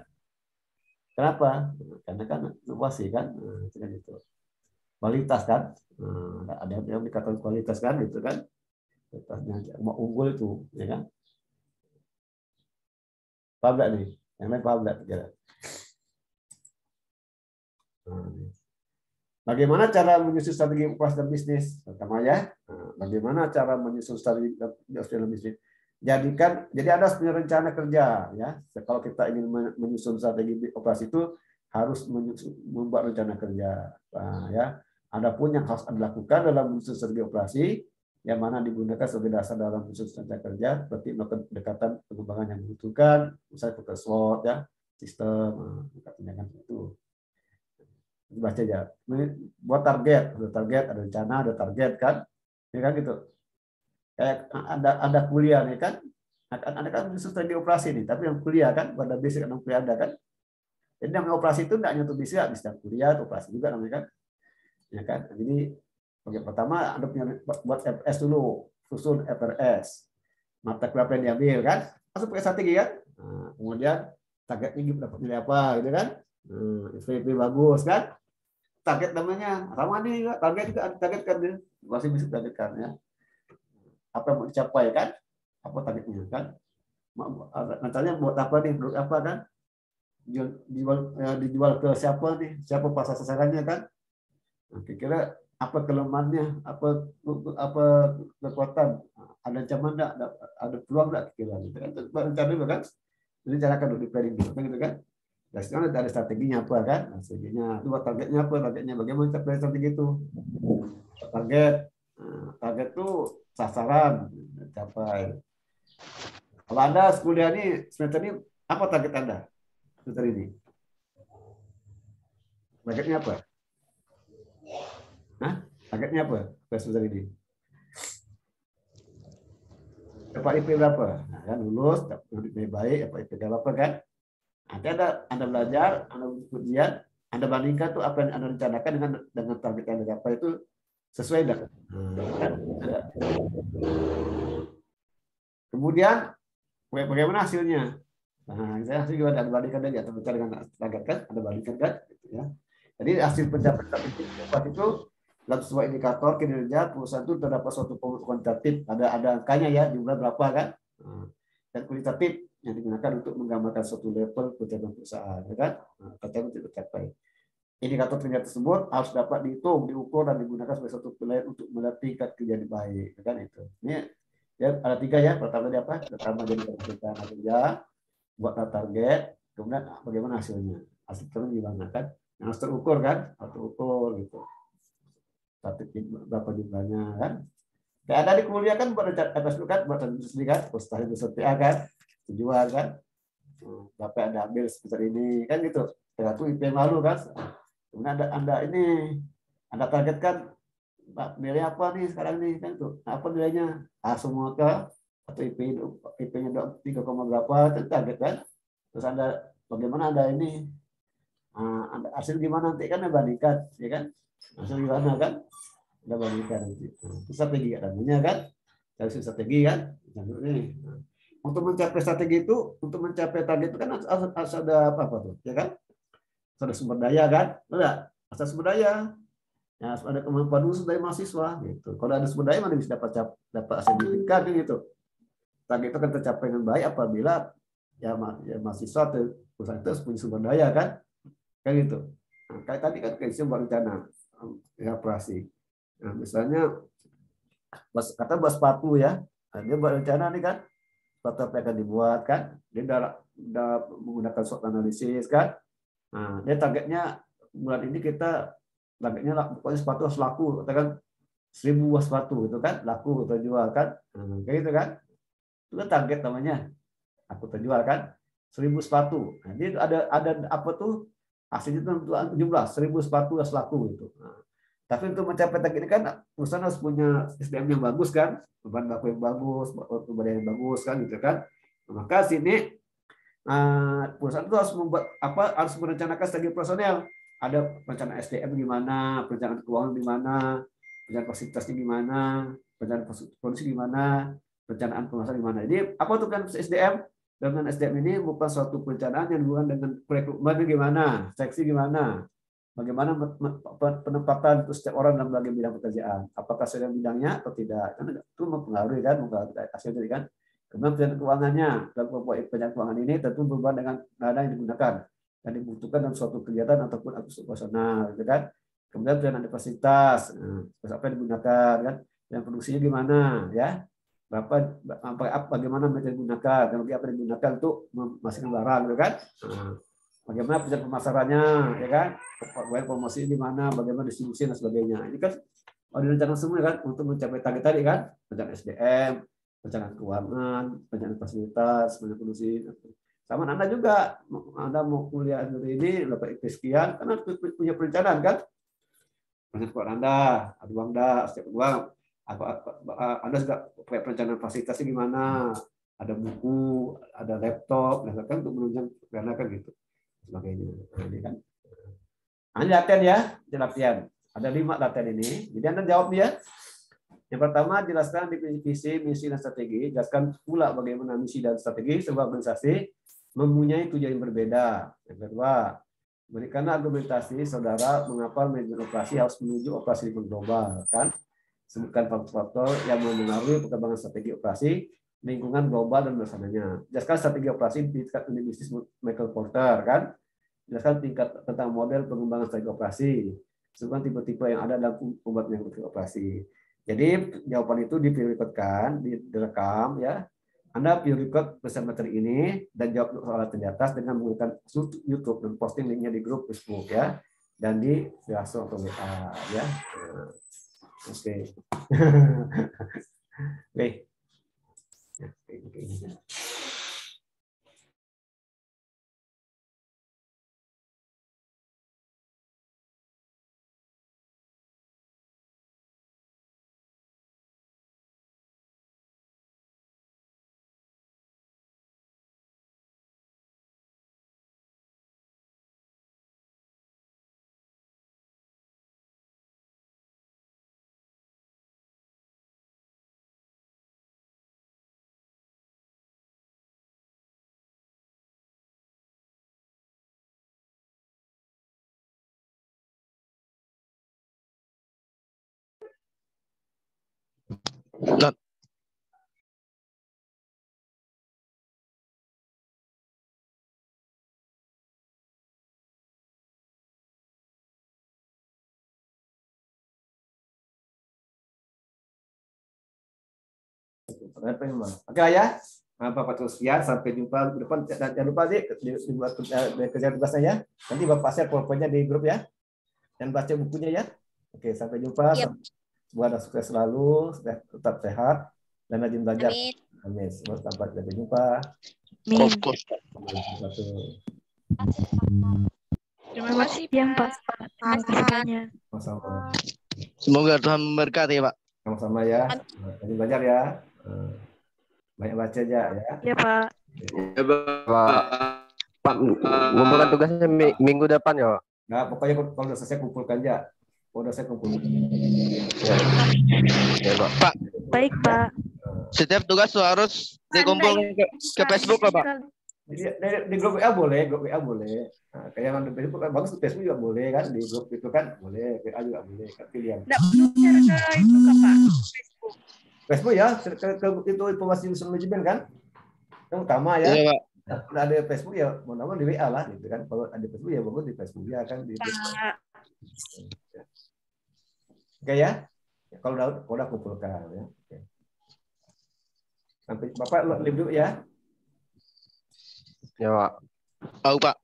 Kenapa? Karena kan inovasi kan, nah, itu kan itu. Kualitas kan, nah, ada yang dikatakan kualitas kan gitu kan? Kualitasnya mau unggul itu, ya kan? Paham nggak nih? Yang lain paham nggak? Nah, Bagaimana cara menyusun strategi operasi dan bisnis? Pertama ya, bagaimana cara menyusun strategi operasi dan bisnis? Jadikan, jadi ada punya rencana kerja ya. Kalau kita ingin menyusun strategi operasi itu harus membuat rencana kerja. Nah, ya, adapun yang harus dilakukan dalam menyusun strategi operasi yang mana digunakan sebagai dasar dalam menyusun rencana kerja seperti melakukan pendekatan pengembangan yang dibutuhkan, misalnya fokus SWOT ya, sistem, tindakan itu baca aja. Buat target ada target ada rencana ada target kan? Ya kan gitu. Kayak ada ada kuliah nih kan? Akan ada kan strategi operasi nih tapi yang kuliah kan pada basic kan kuliah ada kan? Jadi yang operasi itu enggak hanya bisa bisa kuliah operasi juga namanya kan ya kan? Jadi oke pertama ada punya buat FS dulu susun FRS mata kuliah yang diambil kan? Masuk pakai strategi kan? Nah, kemudian targetnya dapat nilai apa gitu kan? Hmm, FVP bagus kan? Target namanya ramah nih target juga target kan dia. Masih bisa target kan ya. Apa yang mau dicapai kan? Apa targetnya kan? Nantinya buat apa nih produk apa kan? Dijual ya, dijual ke siapa nih? Siapa pasar sasarannya kan kira-kira apa kelemahannya apa apa kekuatan ada ancaman enggak ada, ada peluang enggak kira gitu kan rencana kan jadi cara kan di planning gitu kan gitu kan dan sekarang ada strateginya apa kan? Nah, strateginya, dua targetnya apa? Targetnya bagaimana capai strategi itu? Target, nah, target itu sasaran capai. Kalau anda kuliah ini semester ini apa target anda semester ini? Targetnya apa? Hah? Targetnya apa semester ini? Dapat IP berapa? Nah, kan lulus, dapat IP baik, dapat IP berapa kan? Nanti ada Anda belajar, Anda ujian, Anda bandingkan tuh apa yang Anda rencanakan dengan dengan target yang Anda itu sesuai dengan. Kan? Kemudian bagaimana hasilnya? Nah, saya hasil juga Anda bandingkan atau bicara dengan target kan, Anda bandingkan kan, gitu ya. Jadi hasil pencapaian itu dalam sebuah indikator kinerja perusahaan itu terdapat suatu kuantitatif, ada ada angkanya ya jumlah berapa kan, dan kualitatif yang digunakan untuk menggambarkan suatu level pencapaian perusahaan, ya kan? Pencapaian tidak tercapai. Indikator kinerja tersebut harus dapat dihitung, diukur, dan digunakan sebagai suatu penilaian untuk melihat tingkat kerja yang baik, ya kan itu. Ini ya ada tiga ya. Pertama dia apa? Pertama jadi pencapaian kerja, buat target, kemudian bagaimana hasilnya. Hasil terus gimana kan? Yang harus terukur kan? Harus terukur gitu. Tapi berapa jumlahnya kan? Kayak ada di kuliah kan buat FS kan buat sendiri kan, postasi BSPA kan, tujuan kan? Berapa anda ambil sebesar ini kan gitu. Tergantung IP yang lalu kan? Kemudian ada anda ini anda targetkan nilai apa nih sekarang nih kan tuh? Apa nilainya? Ah semua ke atau IP IP-nya tiga koma berapa itu target kan? Terus anda bagaimana anda ini? Ah, anda hasil gimana nanti kan bandingkan ya kan hasil gimana kan? Anda bandingkan nanti itu strategi namanya kan? Dari strategi kan? Ini. Untuk mencapai strategi itu, untuk mencapai target itu kan harus, ada apa, apa tuh, ya kan? Harus ada sumber daya kan? Enggak, harus ada sumber daya. Ya, harus ada kemampuan khusus dari mahasiswa gitu. Kalau ada sumber daya mana bisa dapat dapat sertifikat gitu. Target itu akan tercapai dengan baik apabila ya, ma- ya mahasiswa atau perusahaan itu punya sumber daya kan? Kayak gitu. Nah, kayak tadi kan kayak sumber rencana ya, nah misalnya kata buat sepatu ya nah, dia buat rencana nih kan. Sepatu apa akan dibuat kan. Dia udah, udah menggunakan SWOT analisis kan. Nah dia targetnya bulan ini kita targetnya pokoknya sepatu harus laku katakan seribu buah sepatu gitu kan. Laku terjual kan. Nah, kayak gitu kan. Itu kan target namanya. Aku terjual kan. Seribu sepatu. Nah, jadi ada ada apa tuh hasilnya itu jumlah seribu sepatu harus laku gitu nah, tapi untuk mencapai target ini kan perusahaan harus punya SDM yang bagus kan bahan baku yang bagus bahan yang bagus kan gitu kan nah, maka sini nah, perusahaan itu harus membuat apa harus merencanakan strategi personel ada rencana SDM gimana perencanaan keuangan gimana perencanaan fasilitasnya gimana, perencanaan produksi gimana, perencanaan pemasaran gimana. Jadi apa tuh kan SDM? Dengan SDM ini bukan suatu perencanaan yang bukan dengan rekrutmen gimana, seksi gimana, bagaimana penempatan untuk setiap orang dalam bagian bidang pekerjaan. Apakah sesuai bidangnya atau tidak? Kan itu mempengaruhi kan, mempengaruhi hasil tadi kan. Kemudian perencanaan keuangannya dalam perencanaan keuangan ini tentu berhubungan dengan dana yang digunakan dan dibutuhkan dalam suatu kegiatan ataupun aktivitas operasional, gitu kan kemudian perencanaan fasilitas nah, apa yang digunakan kan dan produksinya gimana ya apa bagaimana mereka digunakan? Dan apa digunakan untuk memasukkan barang gitu kan? Nah, bagaimana perencanaan pemasarannya ya kan? Bagaimana promosi gimana bagaimana distribusi dan sebagainya. Ini kan oh direncanakan semua kan? Untuk mencapai target tadi kan? Perencanaan SDM perencanaan keuangan perencanaan fasilitas perencanaan produksi. Sama anda juga anda mau kuliah seperti ini dapat IP sekian karena punya perencanaan kan? Perencanaan Anda, ada uang dah, setiap uang, apa, apa, Anda juga perencanaan fasilitasnya gimana, ada buku, ada laptop, dan kan untuk menunjang karena kan gitu, sebagainya. Nah, ini kan. Nah, ini latihan ya, ini latihan. Ada lima latihan ini. Jadi Anda jawab dia. Yang pertama, jelaskan visi, misi, dan strategi. Jelaskan pula bagaimana misi dan strategi sebuah organisasi mempunyai tujuan yang berbeda. Yang kedua, Berikanlah argumentasi saudara mengapa manajemen operasi harus menuju operasi global kan? Sebutkan faktor-faktor yang mempengaruhi perkembangan strategi operasi lingkungan global dan bersamanya. Jelaskan strategi operasi di tingkat unit bisnis Michael Porter kan? Jelaskan tingkat tentang model pengembangan strategi operasi. Sebutkan tipe-tipe yang ada dalam pembuat operasi. Jadi jawaban itu diprioritaskan, direkam ya, anda view record bersama materi ini dan jawab soal di atas dengan menggunakan YouTube dan posting linknya di grup Facebook ya dan di langsung atau WA ya. Oke. Oke. Not. Oke lah ya. Bapak sekian sampai jumpa di depan jangan lupa sih dibuat kerja tugasnya ya. Nanti Bapak share powerpoint di grup ya. Dan baca bukunya ya. Oke, sampai jumpa. Yep. Semoga sukses selalu, tetap sehat dan rajin belajar. Amin. Amin. Semoga sampai jumpa. Amin. Terima kasih ya, Pak. Terima kasih. Sama-sama. Semoga Tuhan memberkati Pak. Sama-sama ya. Rajin belajar ya. Banyak baca aja ya. Ya, Pak. Pak, Pak ngumpulkan tugasnya mi- minggu depan ya. Pak? Nah, pokoknya kalau udah selesai kumpulkan aja. Kalau udah saya kumpulkan. Ya, ya Pak. Pak, Baik, Pak. setiap tugas harus dikumpul ke, ke Facebook Pak. Di, di, di grup WA boleh, grup WA boleh. Nah, kayak yang di Facebook kan bagus, di Facebook juga boleh kan, di grup itu kan boleh, WA juga boleh, kan pilihan. Enggak perlu ke itu ke Pak. Facebook. Facebook ya, ke, ke, itu informasi usul manajemen kan, yang utama ya. Iya Pak. Kalau ada Facebook ya mau nama di WA lah gitu kan. Kalau ada Facebook ya bagus di Facebook ya kan di Pak. Oke ya. Kalau udah kalau udah kumpulkan ya. Oke. Sampai Bapak live dulu ya. Ya, Pak. Tahu Pak.